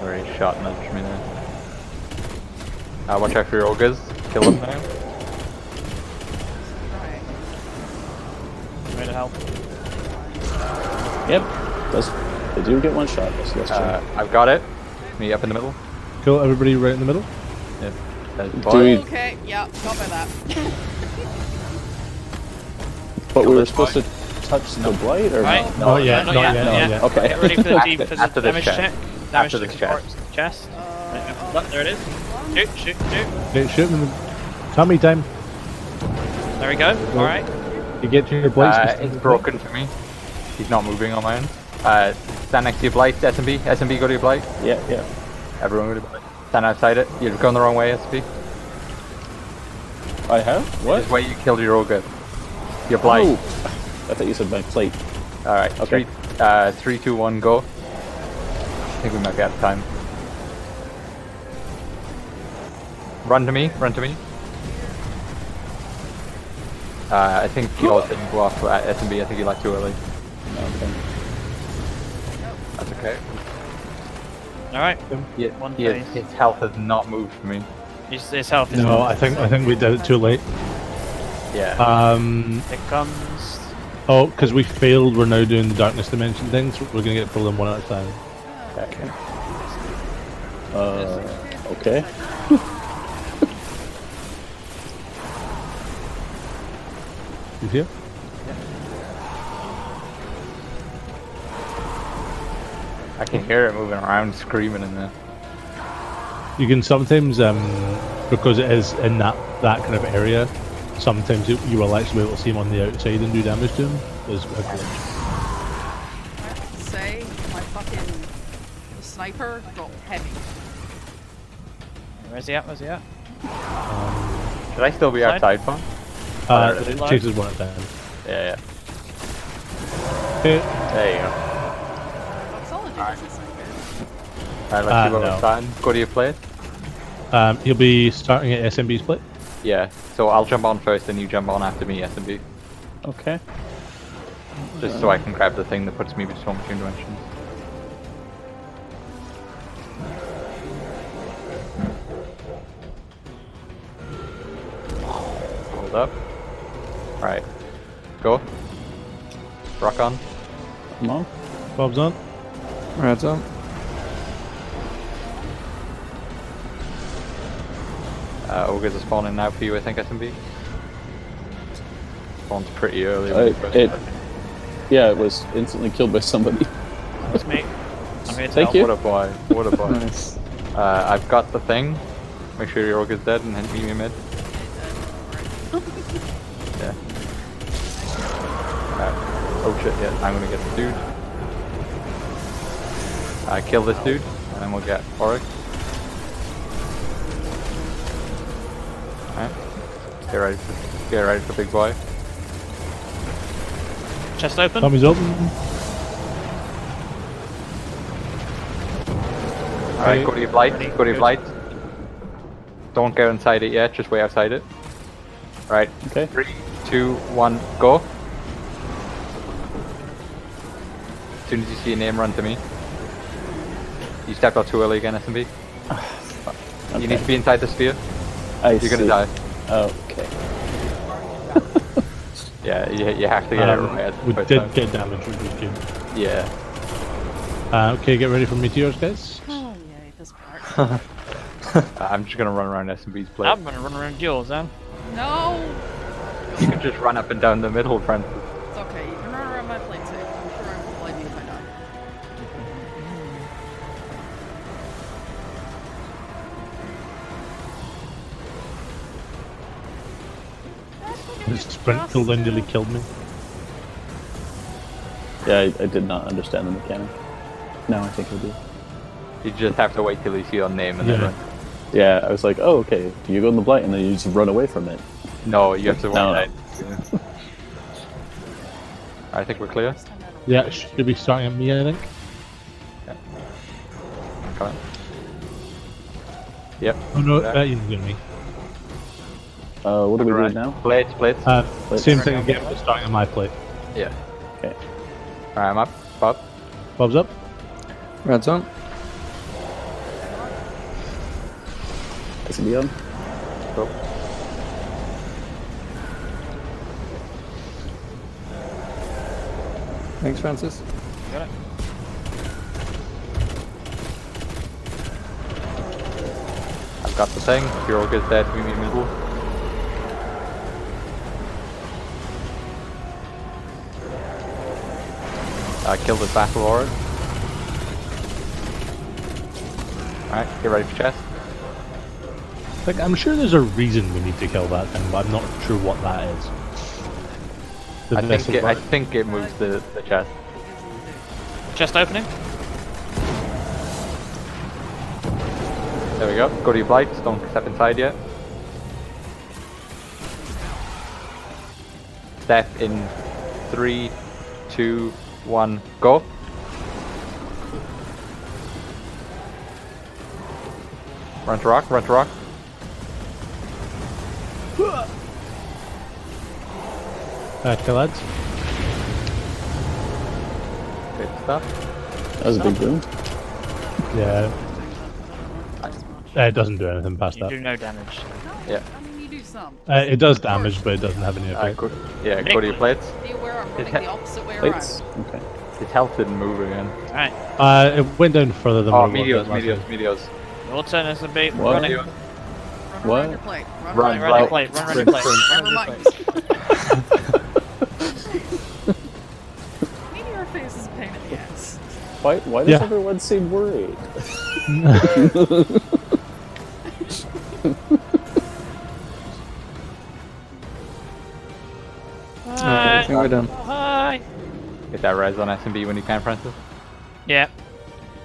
Very shot nudge me there. Uh, watch out for your ogres. Kill them now. Way to help. Yep. Does they do get one shot? So that's true. Uh, I've got it. Me up in the middle. Cool. Everybody right in the middle. Yep. Do we- Okay, yeah, got by that. but we were this supposed to touch the blight, or Right. no? Not yet. not Not yet, yet. not Not yet. yet. Okay. Get ready for the, deep, for the After this damage chest. check. Damage After check this chest. Chest. Uh, Look, there it is. Shoot, shoot, shoot. Okay, shoot. Tummy time. There we go. All right. You get to your blights. Uh, it's broken for me. He's not moving on my own. Uh, stand next to your blight, SMB. SMB, go to your blight. Yeah, yeah. Everyone go to your blight. Stand outside it. You're going the wrong way, SMB. I have what? This way you killed your ogre. Your blight. Oh, I thought you said my plate. Alright, Okay. three, uh, three, two, one, go. I think we might be out of time. Run to me, run to me. Uh, I think yours didn't go off at SMB, I think you left too early. Okay. That's okay. All right. Yeah, One his, phase. his health has not moved for me. His, his health is No, on. I think I think we did it too late. Yeah. Um, It comes. oh, because we failed, we're now doing the darkness dimension things. We're gonna get pulled in one at a time. okay. Uh, okay. You here? I can hear it moving around, screaming in there. You can sometimes, um, because it is in that that kind of area, sometimes you, you will actually be able to see him on the outside and do damage to him. There's a glitch. I have to say, my fucking sniper got heavy. Where's he at? Where's he at? Should I still be outside, Fun? Uh, there it it is. chases one at a time. Yeah, Okay. yeah. There you go. Doxology doesn't sound good. Alright, let's Uh, see what no. we're starting. Go to your plate. Um, he'll be starting at SMB split. Yeah, so I'll jump on first and you jump on after me, SMB. Okay. Just so I can grab the thing that puts me between between dimensions. Hold up. Alright. Go. Rock on. Come on. Bob's on. Rad's on. Uh, ogres are spawning now for you, I think, SMB. Spawned pretty early. when I- you first it- start. Yeah, it was instantly killed by somebody. It's me. I'm here to Thank help. you. What a boy. What a boy. Nice. uh, I've got the thing. Make sure your ogre's dead and then meet me mid. Shit, yeah, I'm gonna get the dude. Uh, kill this dude, and then we'll get Oryx. Alright. Get ready for, get ready for big boy. Chest open. Tommy's open. Alright, Okay. go to your blight, Ready, go to your good. blight. Don't go inside it yet, just wait outside it. Right, Okay. three, two, one, go. Soon as you see your name, run to me. You stepped out too early again, SMB. You need to be inside the sphere. I You're gonna die. Okay. Yeah, you, you have to get it Um, right. we did time. get damage, which was good. Yeah. Uh, okay, get ready for meteors, guys. Oh, yay, this part. I'm just gonna run around SMB's place. I'm gonna run around yours, then. no! You can just run up and down the middle, Francis. The sprint tool then nearly killed me. Yeah, I, I did not understand the mechanic. Now I think I do. You just have to wait till you see your name and then Yeah. run. Yeah, I was like, oh, okay. You go in the blight and then you just run away from it? No, you have to wait. No, no. right? I think we're clear. Yeah, it should be starting at me, I think. Yeah. Come on. Yep. Oh no, Yeah. uh, you can get me. Uh, what are we do Right. now? Plates, plates. Uh, Let's- same thing again, but starting at my plate. yeah. Okay. Alright, I'm up. Bob. Bob's up. Rad's on. Is it on? Go. Thanks, Francis. Got it. I've got the thing. Your ogre's dead. Meet me in the middle. Uh, kill this battle aura. Alright, get ready for chest. Like, I'm sure there's a reason we need to kill that thing, but I'm not sure what that is. The I think it, I think it moves the, the chest. Chest opening. There we go. Go to your blights. Don't step inside yet. Step in three, two, one, go. Run to rock, run to rock. Uh, kill ads. Good stuff. That was a big boom. Yeah, Not uh, it doesn't do anything past You that. do no damage. Yeah. I mean, you do some. Uh, it does damage, but it doesn't have any Uh, effect. go, yeah, go to your plates. Be aware I'm running the opposite way Plates? Okay. His health didn't move again. Alright. Uh, it went down further than Oh, what it was meteors, last meteors, time. meteors. Your turn as a beat. What? Running. Meteors. Run What? around your plate. Run, Run, around Run your your plate. plate. Run around your plate. Never Run around your mind. plate. Meteor face is a pain in the ass. Why, why does Yeah. everyone seem worried? Alright, I think we're done. Hi. Get that res on SMB when you can, Francis. Yeah.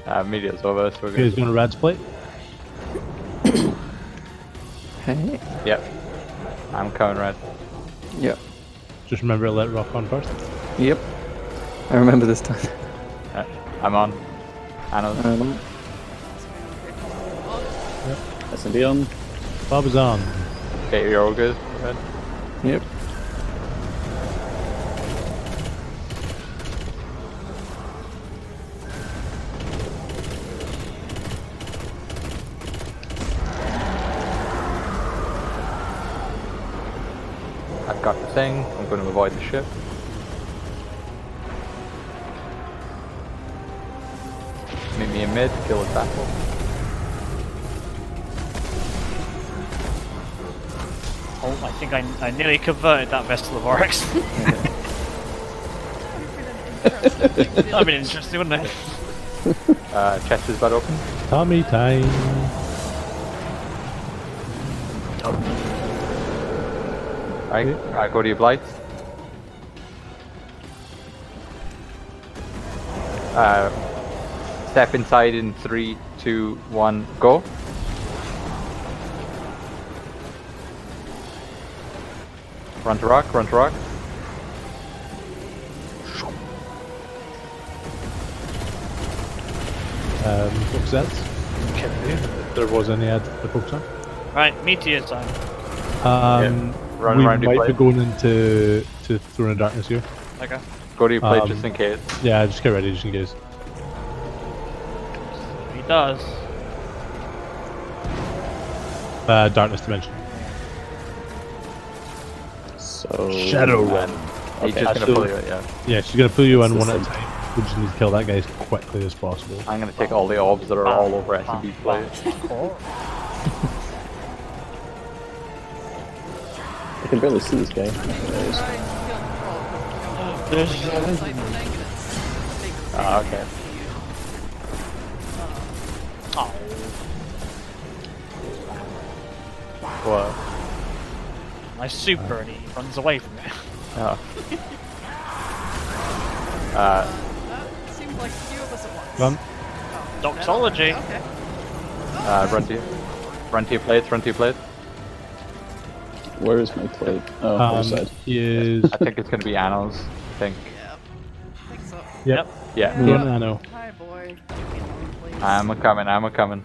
Uh, meteors over, so we're You good. guys going to Rad's plate? Hey. Yep. I'm coming red. Yep. Just remember to let rock on first. Yep. I remember this time. Uh, I'm on. Anna's. Um, S&D on? Bob is on. Get your ogres. Red. Ship. Meet me in mid, kill his battle. Oh, I think I, I nearly converted that Vessel of Oryx. That'd been interesting, wouldn't it? Uh, chest is about open. Tommy time. Oh. Right, uh, go to your blight. Uh, step inside in three, two, one, go. Run to rock, run to rock. Um, focus sets. If there was any ad to focus on. Right, meteor time. Um, Run we around might be going into to Throne of Darkness here. Okay. Go to your plate Um, just in case. Yeah, just get ready just in case. He does. Uh, Darkness Dimension. So Shadow Run. He's okay, just gonna pull you yeah. Yeah, she's gonna pull you in one at a time. We just need to kill that guy as quickly as possible. I'm gonna take all the orbs that are all over SCB's plate. I can barely see this guy. There he is. Try and kill the frog. It's like the thing, and it's bigger. Ah, okay. Oh, What? my super, and he runs away from it. Oh. Uh, Uh, seems like a few of us at once. Run. Doxology. Okay. uh, run to your, run to your plates, run to your plate. Where is my plate? Oh, Um, other side. he is. I think it's gonna be Anno's. I think. Yeah. I think so. Yep. Yeah. Going to Nano. Hi, boy. Leave me alone, please. I'm a coming, I'm a coming.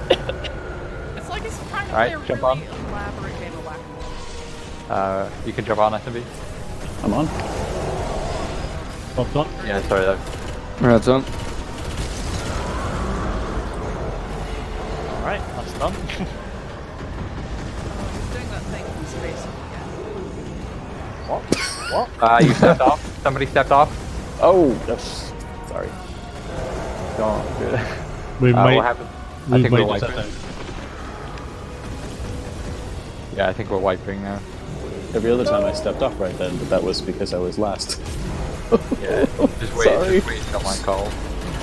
It's like he's trying to Alright, jump really on. elaborate game of whack-a-mole. Uh, you can jump on SMB. I'm on. Popped on. Yeah, sorry, that, Rad's on. Alright, that's done. what? What? Uh, you stepped off. Somebody stepped off. Oh, that's, sorry. Don't do it. We Uh, might. what happened? I we think might we're wiping. Yeah, I think we're wiping now. Every other time I stepped off right then, but that was because I was last. Yeah, just wait, Sorry. just wait on my call.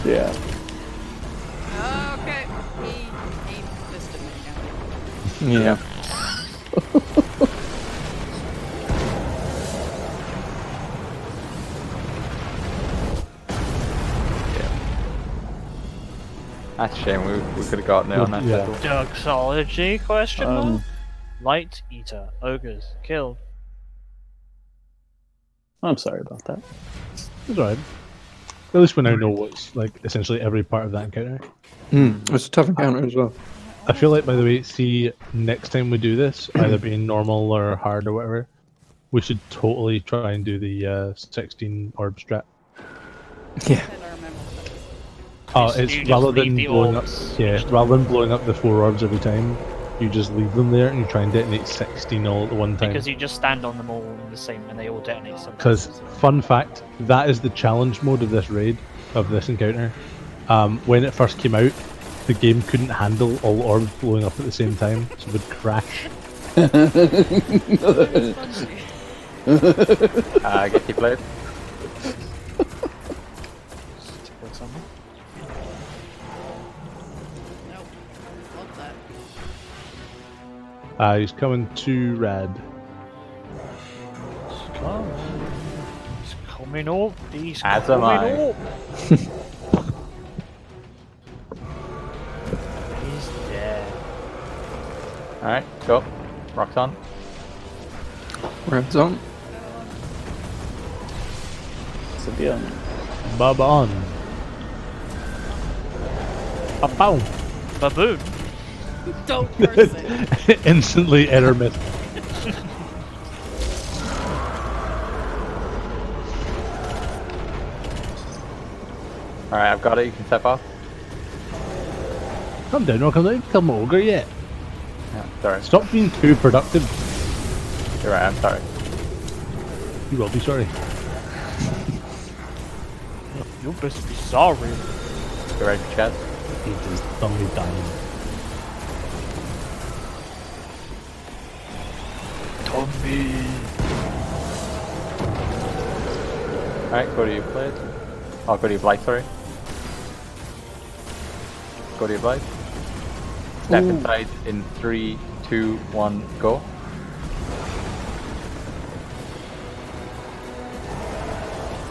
Yeah. Okay. He, he fisted me now. Yeah. That's a shame. We, we could have gotten it on that. Yeah. shuttle. Doxology? Question mark? Um, Light eater, ogres, killed. I'm sorry about that. It's alright. At least we now know what's like essentially every part of that encounter. Mm. It's a tough encounter as well. I feel like, by the way, see, next time we do this, either being normal or hard or whatever, we should totally try and do the uh, 16 orb strat. Yeah. Oh, it's you rather than blowing up, yeah, rather than blowing up the four orbs every time, you just leave them there and you try and detonate 16 all at one time. Because you just stand on them all in the same and they all detonate Because, fun fact, that is the challenge mode of this raid, of this encounter. Um, when it first came out, the game couldn't handle all orbs blowing up at the same time, so it would crash. Uh, get your plate. Uh, he's coming to red. He's coming. He's coming up. He's As coming am I. up. He's dead. Alright, go. Rocks on. Rad's on. So the um, Bob on. Ba-boom. Baboon. Don't curse it. Instantly error miss. Alright, I've got it. You can step off. Come down, or come kill my ogre yet. Yeah, sorry. Stop being too productive. You're right, I'm sorry. You will be sorry. You'll supposed to be sorry. You ready for chat? He just dumbly dying. Tommy. Alright, go to your blade. Oh, go to your blight, sorry. Go to your blight. Step inside in three, two, one, go.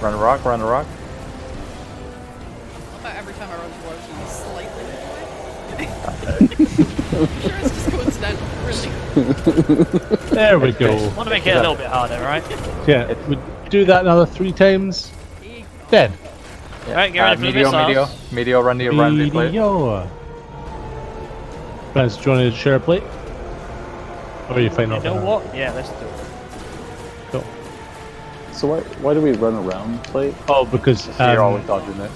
Run a rock, run a rock. I thought every time I run towards you, slightly. Sure, it's just coincidental, really. There we go. Want to make it a little bit harder, right? Yeah, we do that another three times. Dead. Yeah. Alright, get ready for the Meteor, Meteor, run the, run the blade. Video. Friends, do you want to share a plate? Or are you fine You off know that? what? Yeah, let's do it. Cool. So why why do we run around the plate? Oh, because So you're um, always dodging it.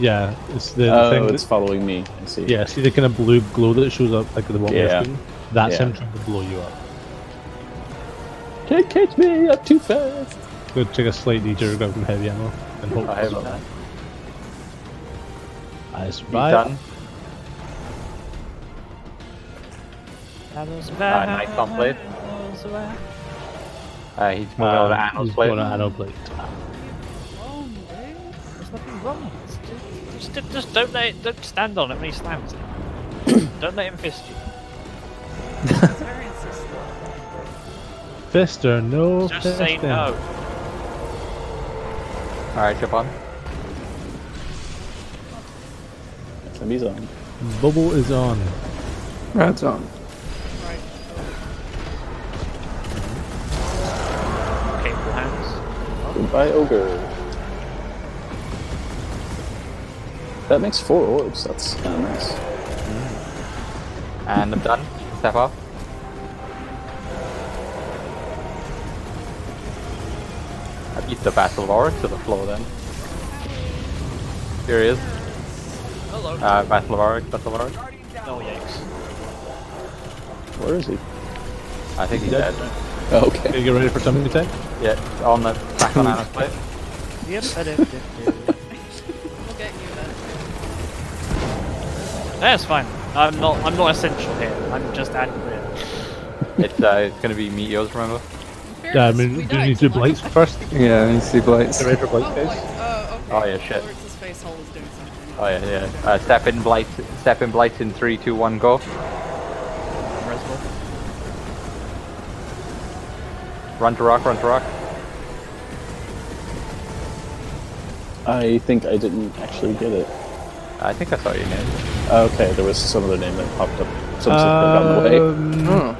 Yeah, it's the Oh, thing. it's That, following me. I see. yeah, see the kind of blue glow that shows up like the bottom Yeah. of the screen. That's Yeah. him trying to blow you up. Can't catch me up too fast. Go take a slight detour, grab some heavy ammo, and hope. I have that. I He's survive. done. Ah, nice on blade. Uh, he's moving Uh, over to Anno's he's blade. going to Anno plate. Oh, no. There's nothing wrong. Just, just, just don't let it, don't stand on it when he slams it. don't let him fist you. It's very insistent. Fister, no Just say fisting. no. Alright, jump on. SMB's on. Bubble is on. Rad's on. Right. Capable hands. Goodbye, ogre. That makes four orbs. That's kind of nice. And I'm done. Step off. I beat the Battle of Oryx to the floor then. Here he is. Hello. Uh, Battle of Oryx, Battle of Oryx. oh, yikes. Where is he? I think he's Dead. dead. Oh, Okay, okay. get ready for something to take? Yeah, on the back on Anna's plate. Yep, I did, That's fine. I'm not. I'm not essential here. I'm just adding there. It's uh, it's gonna be meteors, remember? Yeah, I mean, do you need to so blights first? Yeah, I need to see blights. Get ready for Oh, blights, blight. guys? Oh, okay. Oh, yeah, shit. Lawrence's face hole is doing something. Oh yeah, yeah. Uh, step in blight. Step in blight in three, two, one, go. Run to rock, run to rock. I think I didn't actually get it. I think I saw your name. Okay, there was some other name that popped up. Some got in the way. Um, Oh.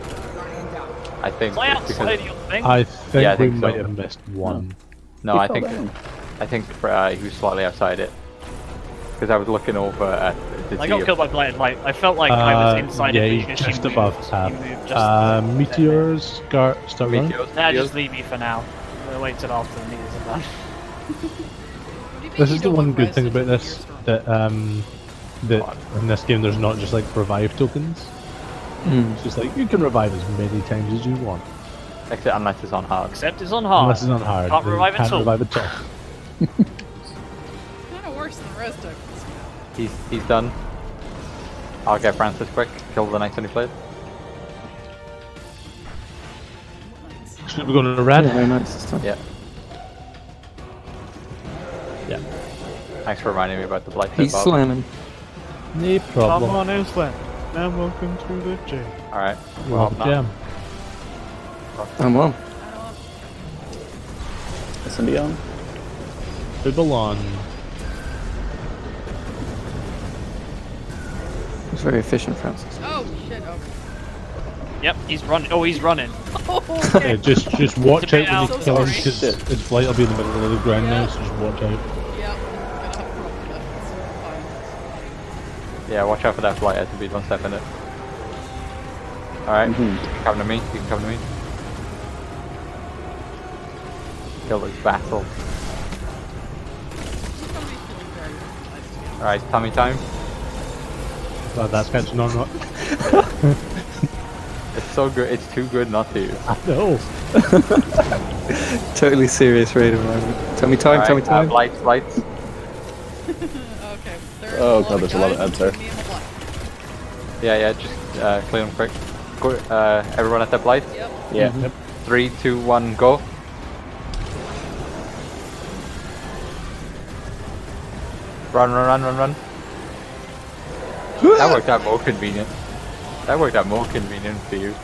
I think Fly it's outside because. I think, Yeah, I we think so. might have missed one. no, He I think down. I think uh, he was slightly outside it because I was looking over at the I got sea killed by blighted light. I felt like I Uh, was inside yeah, it he's because you just above you half. moved just Uh, meteors start, start running. meteors. Nah, just leave me for now. We'll wait till after the meters are done. What do you mean This is the one good thing about this your storm? That um that in this game there's not just like revive tokens. Mm. It's just like you can revive as many times as you want. Except unless it's on hard. Except it's on hard. Unless it's on hard. Can't revive at can't all. revive at all. Kind of worse than res tokens. He's he's done. I'll get Francis quick. Kill the next on your plate. Nice. Should we go to red? Yeah, very nice this time. Yeah. Yeah. Thanks for reminding me about the blight. He's Bob. slamming. No problem. Come problem. on, Island. And welcome to the gym. All right. Well, Bob now. jam. I'm on. SMB on. People on. He's very efficient, Francis. Oh shit! Oh. Yep, he's running. Oh, he's running. Oh, Yeah, just just watch It's a bit out when out. you kill him So because his flight will be in the middle of the ground now, so just watch out. Yep, I'm gonna have problem with it. It's Yeah, watch out for that blight. I have to be one step in it. All right. Mhm. You can come to me. You can come to me. Kill this battle. fine. He's gonna be feeling very nice to All right, tummy time. Well, that's catching on. Not. It's so good. It's too good not to. I know. Totally serious raider moment. Tell me time, tell me Alright, uh, time. lights, lights. Okay. There's Oh, God, there's a lot of guys ads there. between me and the black. Yeah, yeah. Just uh, clear them quick. Go, uh, everyone at that light. Yep. Yeah. Yep. Three, two, one, go. Run, run, run, run, run. that worked out more convenient. That worked out more convenient for you.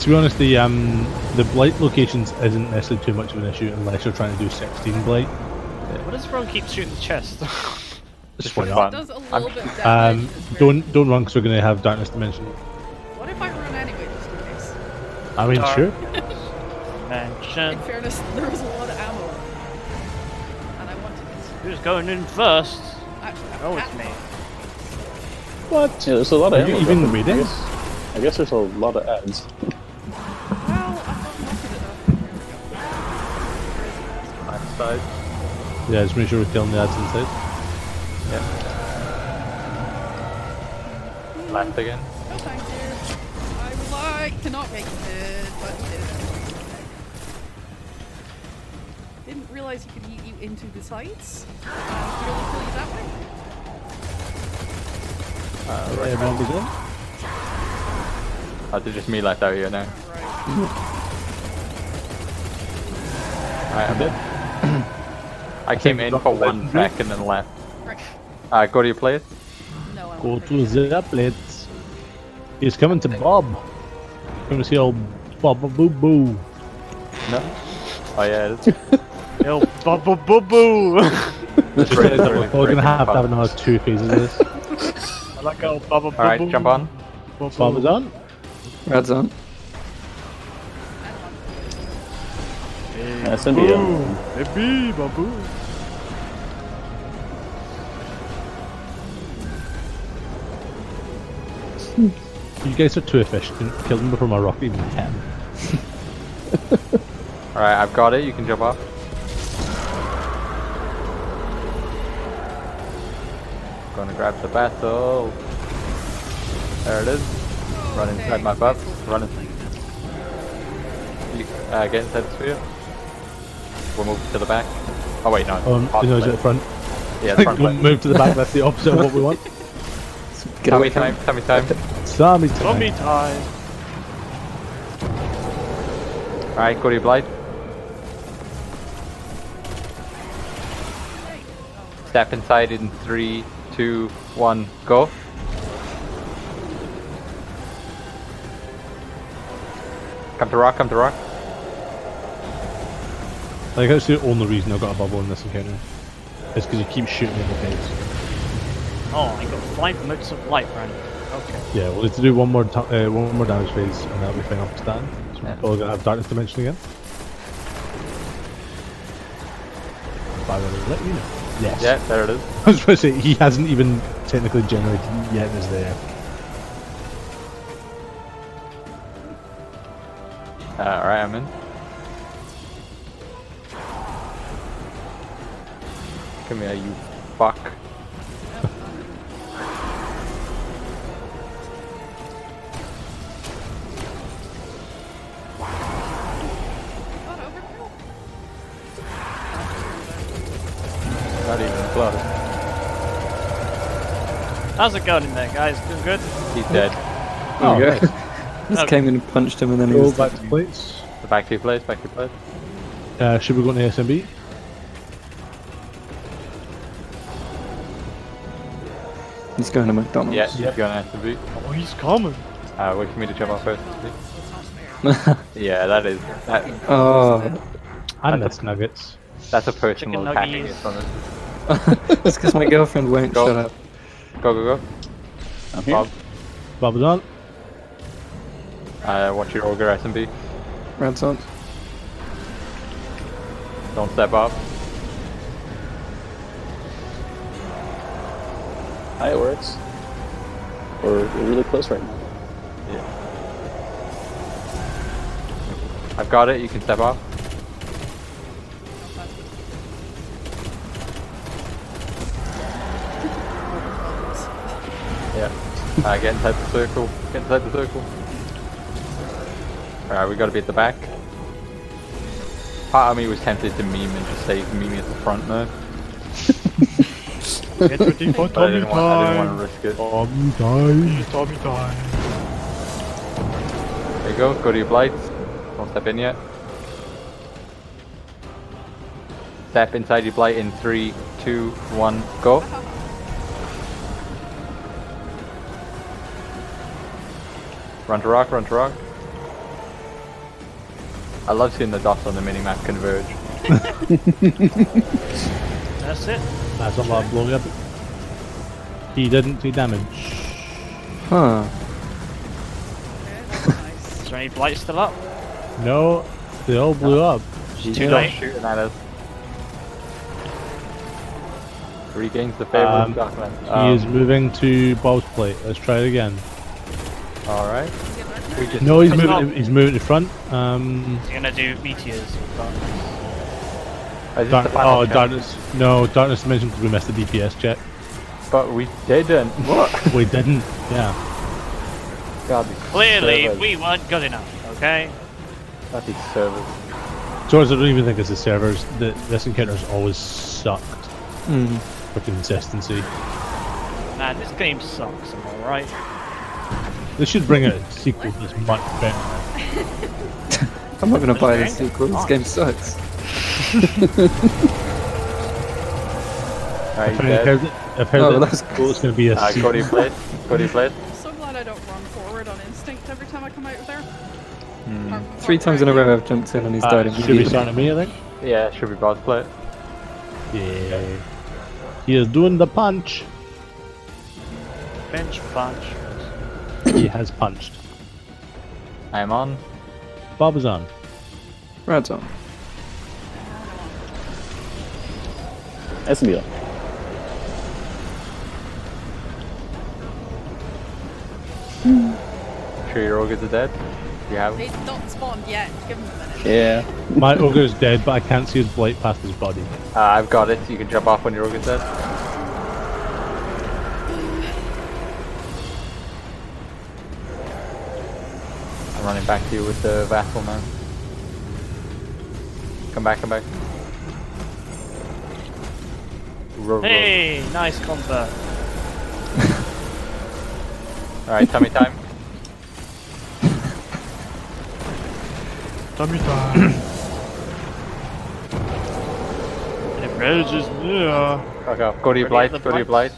To be honest, the um the blight locations isn't necessarily too much of an issue unless you're trying to do 16 blight. What does everyone keep shooting the chest? Just why for fun. Does a I'm- little bit of damage. Um, don't don't run because we're gonna have darkness dimension. What if I run anyway, just in case? I mean, Dark. sure. Mansion. In fairness, there was a lot of ammo. And I wanted it. Who's going in first? Actually, I Oh, it's me. What? Yeah, there's a lot of Are you ammo even dropping. reading? I guess, I guess there's a lot of ads. Well, I thought most of it up. Here we go. Left side. Yeah, just make sure we're killing the ads inside. Left again. No thank you. I would like to not make it, but he did. Didn't realize he could eat you into the sides. Uh, could only kill you that way. Uh, Right, everyone was in. Oh, it's just me left out here now. Right. Alright, I'm dead. I came in for the one legendary. second and left. Right. Uh, go to your place. No, I Go to the plates. He's coming to Bob. Coming to see old Bob Boo Boo. No. Oh yeah, it is. Yo, boo boo boo boo! Just Break- realised that break- we're gonna have to have apart. another two phases of this. I like old bubble boo Alright, jump on. Boo Bob boo. is on. Rad's on. Yeah, SMB. um, Baby, You guys are too efficient. Kill them before my rocket even can. Alright, I've got it. You can jump off. Gonna grab the battle. There it is. Run inside my faithful Run in. thing. You, uh, get inside the sphere. We'll move to the back. Oh wait, no. Um, know, is it the front? Yeah, the front. Left. move to the back. That's the opposite of what we want. Get Tummy away time. Tummy time. Sammy time. Zombie time. Alright, go to your blight. Step inside in three, two, one, go. Come to rock, come to rock. I Like that's the only reason I got a bubble in this encounter. It's because you keep shooting in the face. Oh, I got five minutes of light, Brandon. Okay. Yeah, we'll need to do one more ta- uh, one more damage phase, and that'll be fine up to stand. So Yeah. we're probably gonna have darkness dimension again. But I will let you know. Yes. Yeah, there it is. I was going to say he hasn't even technically generated yet. Is there? Uh, Alright, I'm in. Come here, you How's it going in there, guys? Doing good? He's dead. There Oh, go. Just Okay. came in and punched him and then he Go was back to plates. So back to your place, back to your place. Uh, should we go into SMB? He's going to McDonald's. Yeah, you're gonna have to be. Oh, he's coming. Uh, wait for me to jump off first. please. That's not fair. Yeah, that is. That, oh, And that's nuggets. that's a personal attack. attacking nuggies. from us. that's because my girlfriend won't Go. shut up. Go, go, go. I'm here. Bob, Bob is on. uh, watch your ogre SMB. Rad's on. Don't step up. Hi, it works. We're, we're really close right now. Yeah. I've got it, you can step off. Uh, get inside the circle. Get inside the circle. Alright, we gotta be at the back. Part of me was tempted to meme and just save meme at the front though. Get ready for Tommy didn't, I didn't want to risk it. Tommy time. Tommy time. There you go, go to your blights. Don't step in yet. Step inside your blight in three, two, one, go. Run to rock, run to rock. I love seeing the dots on the minimap converge. That's it. That's a lot of blowing up. He didn't do damage. Huh. Okay, nice. Is there any blight still up? No, they all blew up. Too late. shooting at us. Regains the favor Um, of Darkman. He is moving to Ball's plate. Let's try it again. Alright. We just No, he's He's moving. not. He's moving to front. Um, He's gonna do meteors. Oh, is dark, the oh, check? darkness. No, darkness dimension because we missed the DPS check. But we didn't. What? We didn't. Yeah. God, these Clearly, servers. we weren't good enough. Okay. God, these servers. Towards I don't even think it's the servers. The, this encounter's always sucked Hmm. for consistency. Man, this game sucks. I'm I right? They should bring a sequel This much better. I'm not gonna buy This this sequel. This game sucks. Alright, I've he's heard, dead. I've heard Oh, that that's the sequel is going to be a Uh, sequel. Cody played. Cody played. I'm so glad I don't run forward on instinct every time I come out of there. Hmm. Three times in a row I've jumped in and he's Uh, died should be immediately. starting at me, I think. Yeah, should be boss play. Yeah. He is doing the punch. Bench punch. He has punched. I am on. Bob is on. Right on. SBL. Sure your ogres are dead? You have He's not spawned yet. Give him a minute. Yeah. My ogre's dead, but I can't see his blight past his body. uh, I've got it. You can jump off when your ogre's dead. Back to you with the vassal man. Come back, come back. Row, row. Hey, nice combo. Alright, tummy time. Tummy time. it rages near. Fuck off. Go to your Ready blight, go to your blight.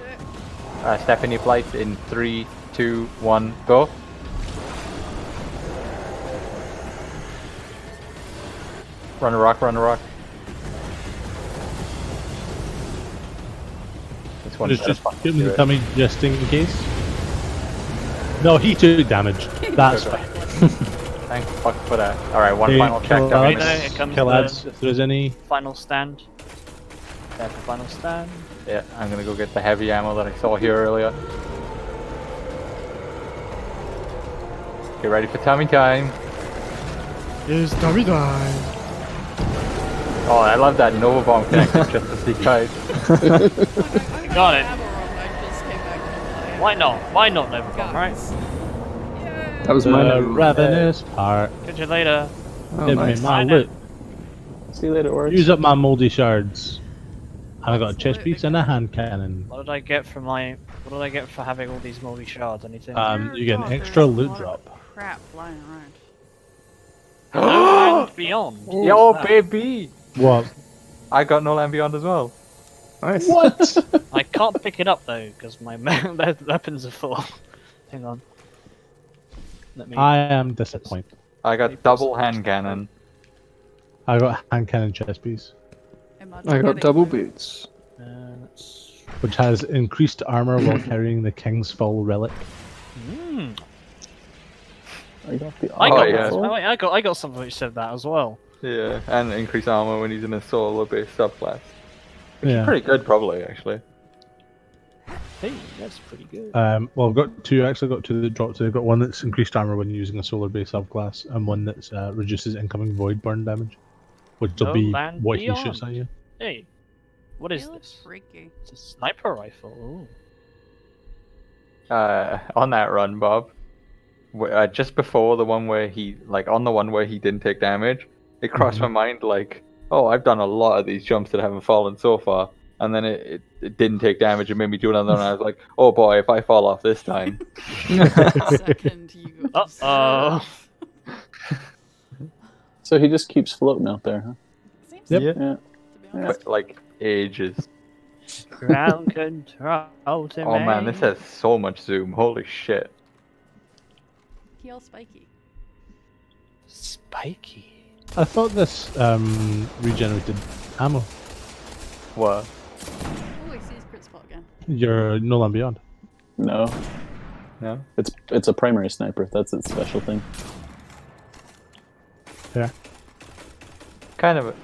Okay. Uh, step in your blight in three, two, one, go. Run a rock, run a rock. This one's Just, gonna just fucking him do the tummy just in case. No, he took damage. That's Okay. fine. Thank fuck for that. Alright, one Okay, final check. kill dummy. Right there, it comes Kill ads if there's any. Final stand. There for final stand. Yeah, I'm gonna go get the heavy ammo that I saw here earlier. Get ready for tummy time. It's tummy time. Oh, I love that Nova Bomb connected just to see guys. I, I Got it. Ammo wrong. I just came back and played. Why not? Why not Nova Bomb, right? Yeah. That was my The name. ravenous part. Catch you later. Oh, Give nice. me my loot. See you later, Orange. Use up my moldy shards. And I got a chest piece and a hand cannon. What did I get for my? What did I get for having all these moldy shards? Anything? Um, you get an extra loot drop. Crap lying around. No Land Beyond. Yo, What's that? baby! What? I got no land beyond as well. Nice. What? I can't pick it up though because my me- weapons are full. Hang on. Let me. I am disappointed. I got double hand cannon. I got hand cannon chest piece, I got double double one. boots. Uh, which has increased armor while carrying the King's Fall relic. I got the I Oh, got yeah. I I got I got something which said that as well. Yeah, and increase armor when he's in a solo based subclass. Which yeah. Is pretty good, probably, actually. Hey, that's pretty good. Um, well, I've got two. Actually, got two that dropped. So I've got one that's increased armor when using a solar based subclass, and one that's uh, reduces incoming void burn damage, which will No be land what he shoots at you. Hey, what is Feel this? Freaky. It's a sniper rifle. Ooh. uh, on that run, Bob, wh- uh, just before the one where he, like, on the one where he didn't take damage, it crossed my mind like, oh, I've done a lot of these jumps that haven't fallen so far, and then it, it, it didn't take damage and made me do another, one, I was like, oh boy, if I fall off this time. Second, you. Uh oh. So he just keeps floating out there, huh? Seems Yep. Yeah. Yeah. to be honest. But, like ages. Ground control to Oh man, this has so much zoom. Holy shit. Heel spiky. spiky. I thought this um, regenerated ammo. What? Oh, I see his crit spot again. Your No Land Beyond. No, No? it's it's a primary sniper. That's its special thing. Yeah. Kind of. A...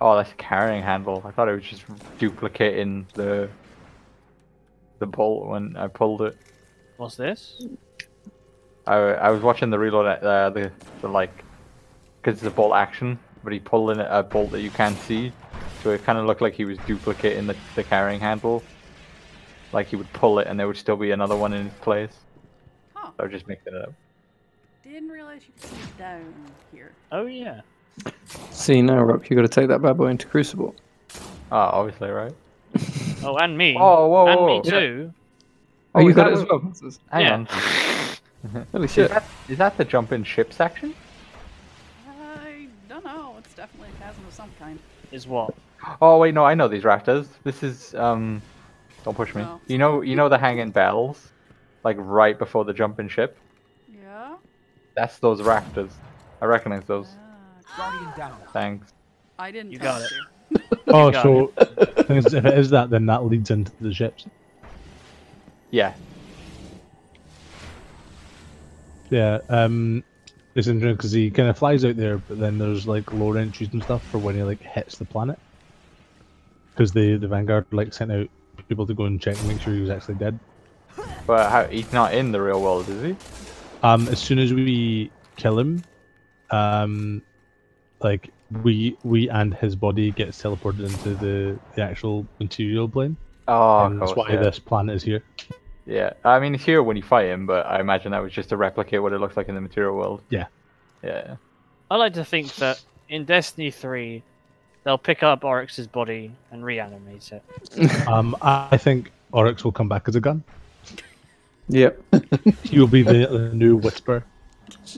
Oh, that's a carrying handle. I thought it was just duplicating the the bolt when I pulled it. What's this? I, I was watching the reload, uh, the the like, because it's a bolt action, but he pulled in a bolt that you can't see, so it kind of looked like he was duplicating the, the carrying handle. Like he would pull it, and there would still be another one in its place. Huh. I was just mixing it up. Didn't realize you could see down here. Oh yeah. See now, Rob, you got to take that bad boy into Crucible. Oh, obviously, right? Oh, and me. Oh, whoa, and whoa, me yeah. too. Oh, Oh, you got it as well. Hang Yeah. on. Holy Is that, is that the jump in ship section? I don't know. It's definitely a chasm of some kind. Is what? Oh wait, no, I know these rafters. This is um, don't push me. Oh. You know, you know the hanging bells, like right before the jump in ship. Yeah. That's those rafters. I recognize those. Ah, Thanks. I didn't. You got it. you. Oh, got so thing is, if it is that, then that leads into the ships. Yeah. Yeah, um, it's interesting because he kind of flies out there, but then there's like lower entries and stuff for when he like hits the planet. Because the the Vanguard like sent out people to go and check and make sure he was actually dead. But how, he's not in the real world, is he? Um, as soon as we kill him, um, like we we and his body gets teleported into the the actual material plane, Oh, and of that's why yeah. this planet is here. Yeah. I mean, he's here when you fight him, but I imagine that was just to replicate what it looks like in the material world. Yeah. Yeah. I like to think that in Destiny 3, they'll pick up Oryx's body and reanimate it. Um, I I think Oryx will come back as a gun. Yep. You'll be the, the new Whisper.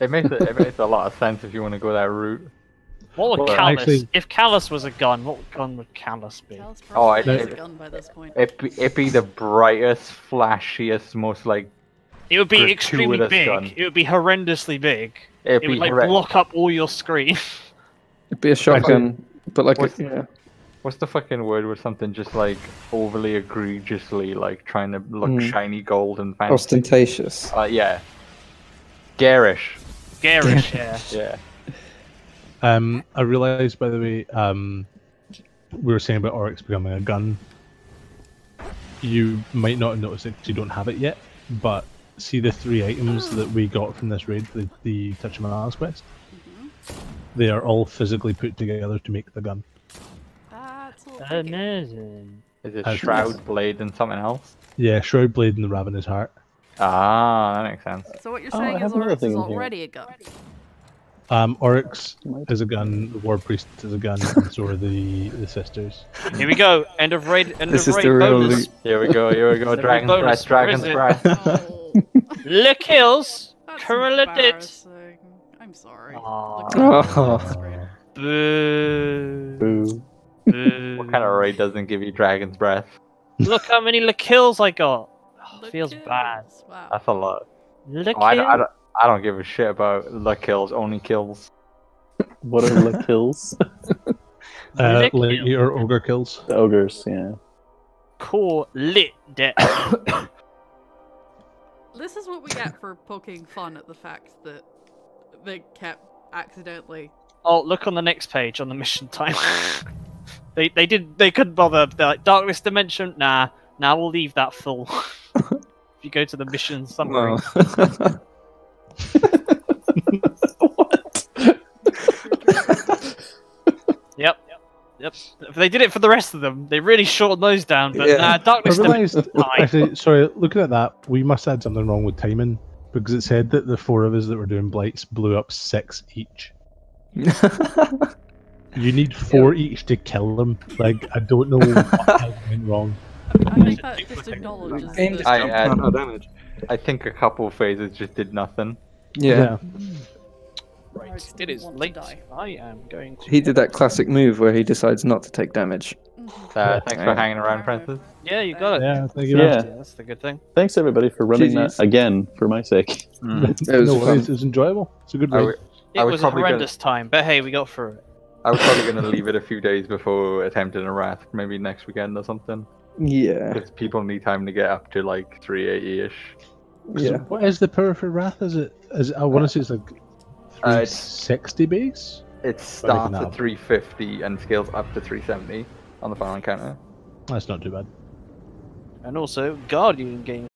It makes it, it makes a lot of sense if you want to go that route. What would Well, Calus? actually- If Calus was a gun, what gun would Calus be? Cal's Oh, I probably has a gun by this point. It be, it be the brightest, flashiest, most like It would be extremely big. gun. It would be horrendously big. it'd It be would like horre- block up all your screen. It'd be a shotgun, but like a, What's- yeah. What's the fucking word with something just like overly egregiously like trying to look Mm. shiny gold and fancy? ostentatious. Uh, yeah. Garish. Garish, yeah. Yeah. Um, I realized, by the way, um, we were saying about Oryx becoming a gun. You might not notice it 'cause you don't have it yet, but see the three items that we got from this raid, the, the Touch of Malice quest? They are all physically put together to make the gun. That's a little tricky. Amazing. Is it Has- Shroud, Blade, and something else? Yeah, Shroud Blade and the Ravenous Heart. Ah, that makes sense. So what you're Oh, saying have is Oryx is in here. already a gun. Um, Oryx Might- is a gun, the War Priest is a gun, and so are the, the sisters. Here we go. End of raid. End This of is raid the real bonus. loot. Here we go, here we go. The Dragon's bonus, Breath, where is Dragon's? Breath. Oh, Le kills. that's Correlated. embarrassing. I'm sorry. Aw. Look at that. Oh. Boo. Boo. Boo. What kind of raid doesn't give you Dragon's Breath? Look how many Le kills I got. Oh, The feels bad. Wow. That's a lot. Le Oh, I, don't, I, don't, I don't give a shit about the kills, only kills. What are the kills? Uh, Lick like kill. your ogre kills. the ogres, yeah. Core lit death. This is what we get for poking fun at the fact that they kept accidentally. oh, look on the next page on the mission time. they they did they couldn't bother. They're like darkness dimension. Nah, now we'll leave that full. if you go to the mission summary, Wow. What? yep, yep. they did it for the rest of them. They really shortened those down, but Yeah. nah, I darkness realised, Fine. actually, sorry, looking at that, we must have had something wrong with timing because it said that the four of us that were doing blights blew up six each. You need four each to kill them. Like, I don't know what went wrong. I think that just acknowledges Game that just I jumped had- on our damage. I think a couple of phases just did nothing. Yeah. Right, Marks it didn't is want to late. die. I am going to. He did that classic move where he decides not to take damage. Uh, thanks for hanging around, Francis. Yeah, you got it. Yeah, thank you. Yeah. that's the good thing. Thanks everybody for running GG's. that again for my sake. It was no fun. worries, it's enjoyable. It's a good I, raid. w- It was was a probably gonna- horrendous time, but hey, we got through it. I was probably going to leave it a few days before attempting a wrath, maybe next weekend or something. Yeah. Because people need time to get up to like 380 ish. So Yeah. what is the power for Wrath? Is it? Is it, I want to say it's like Uh, it's- 360 base. It starts at 350 and scales up to 370 on the final encounter. That's not too bad. And also, Guardian gains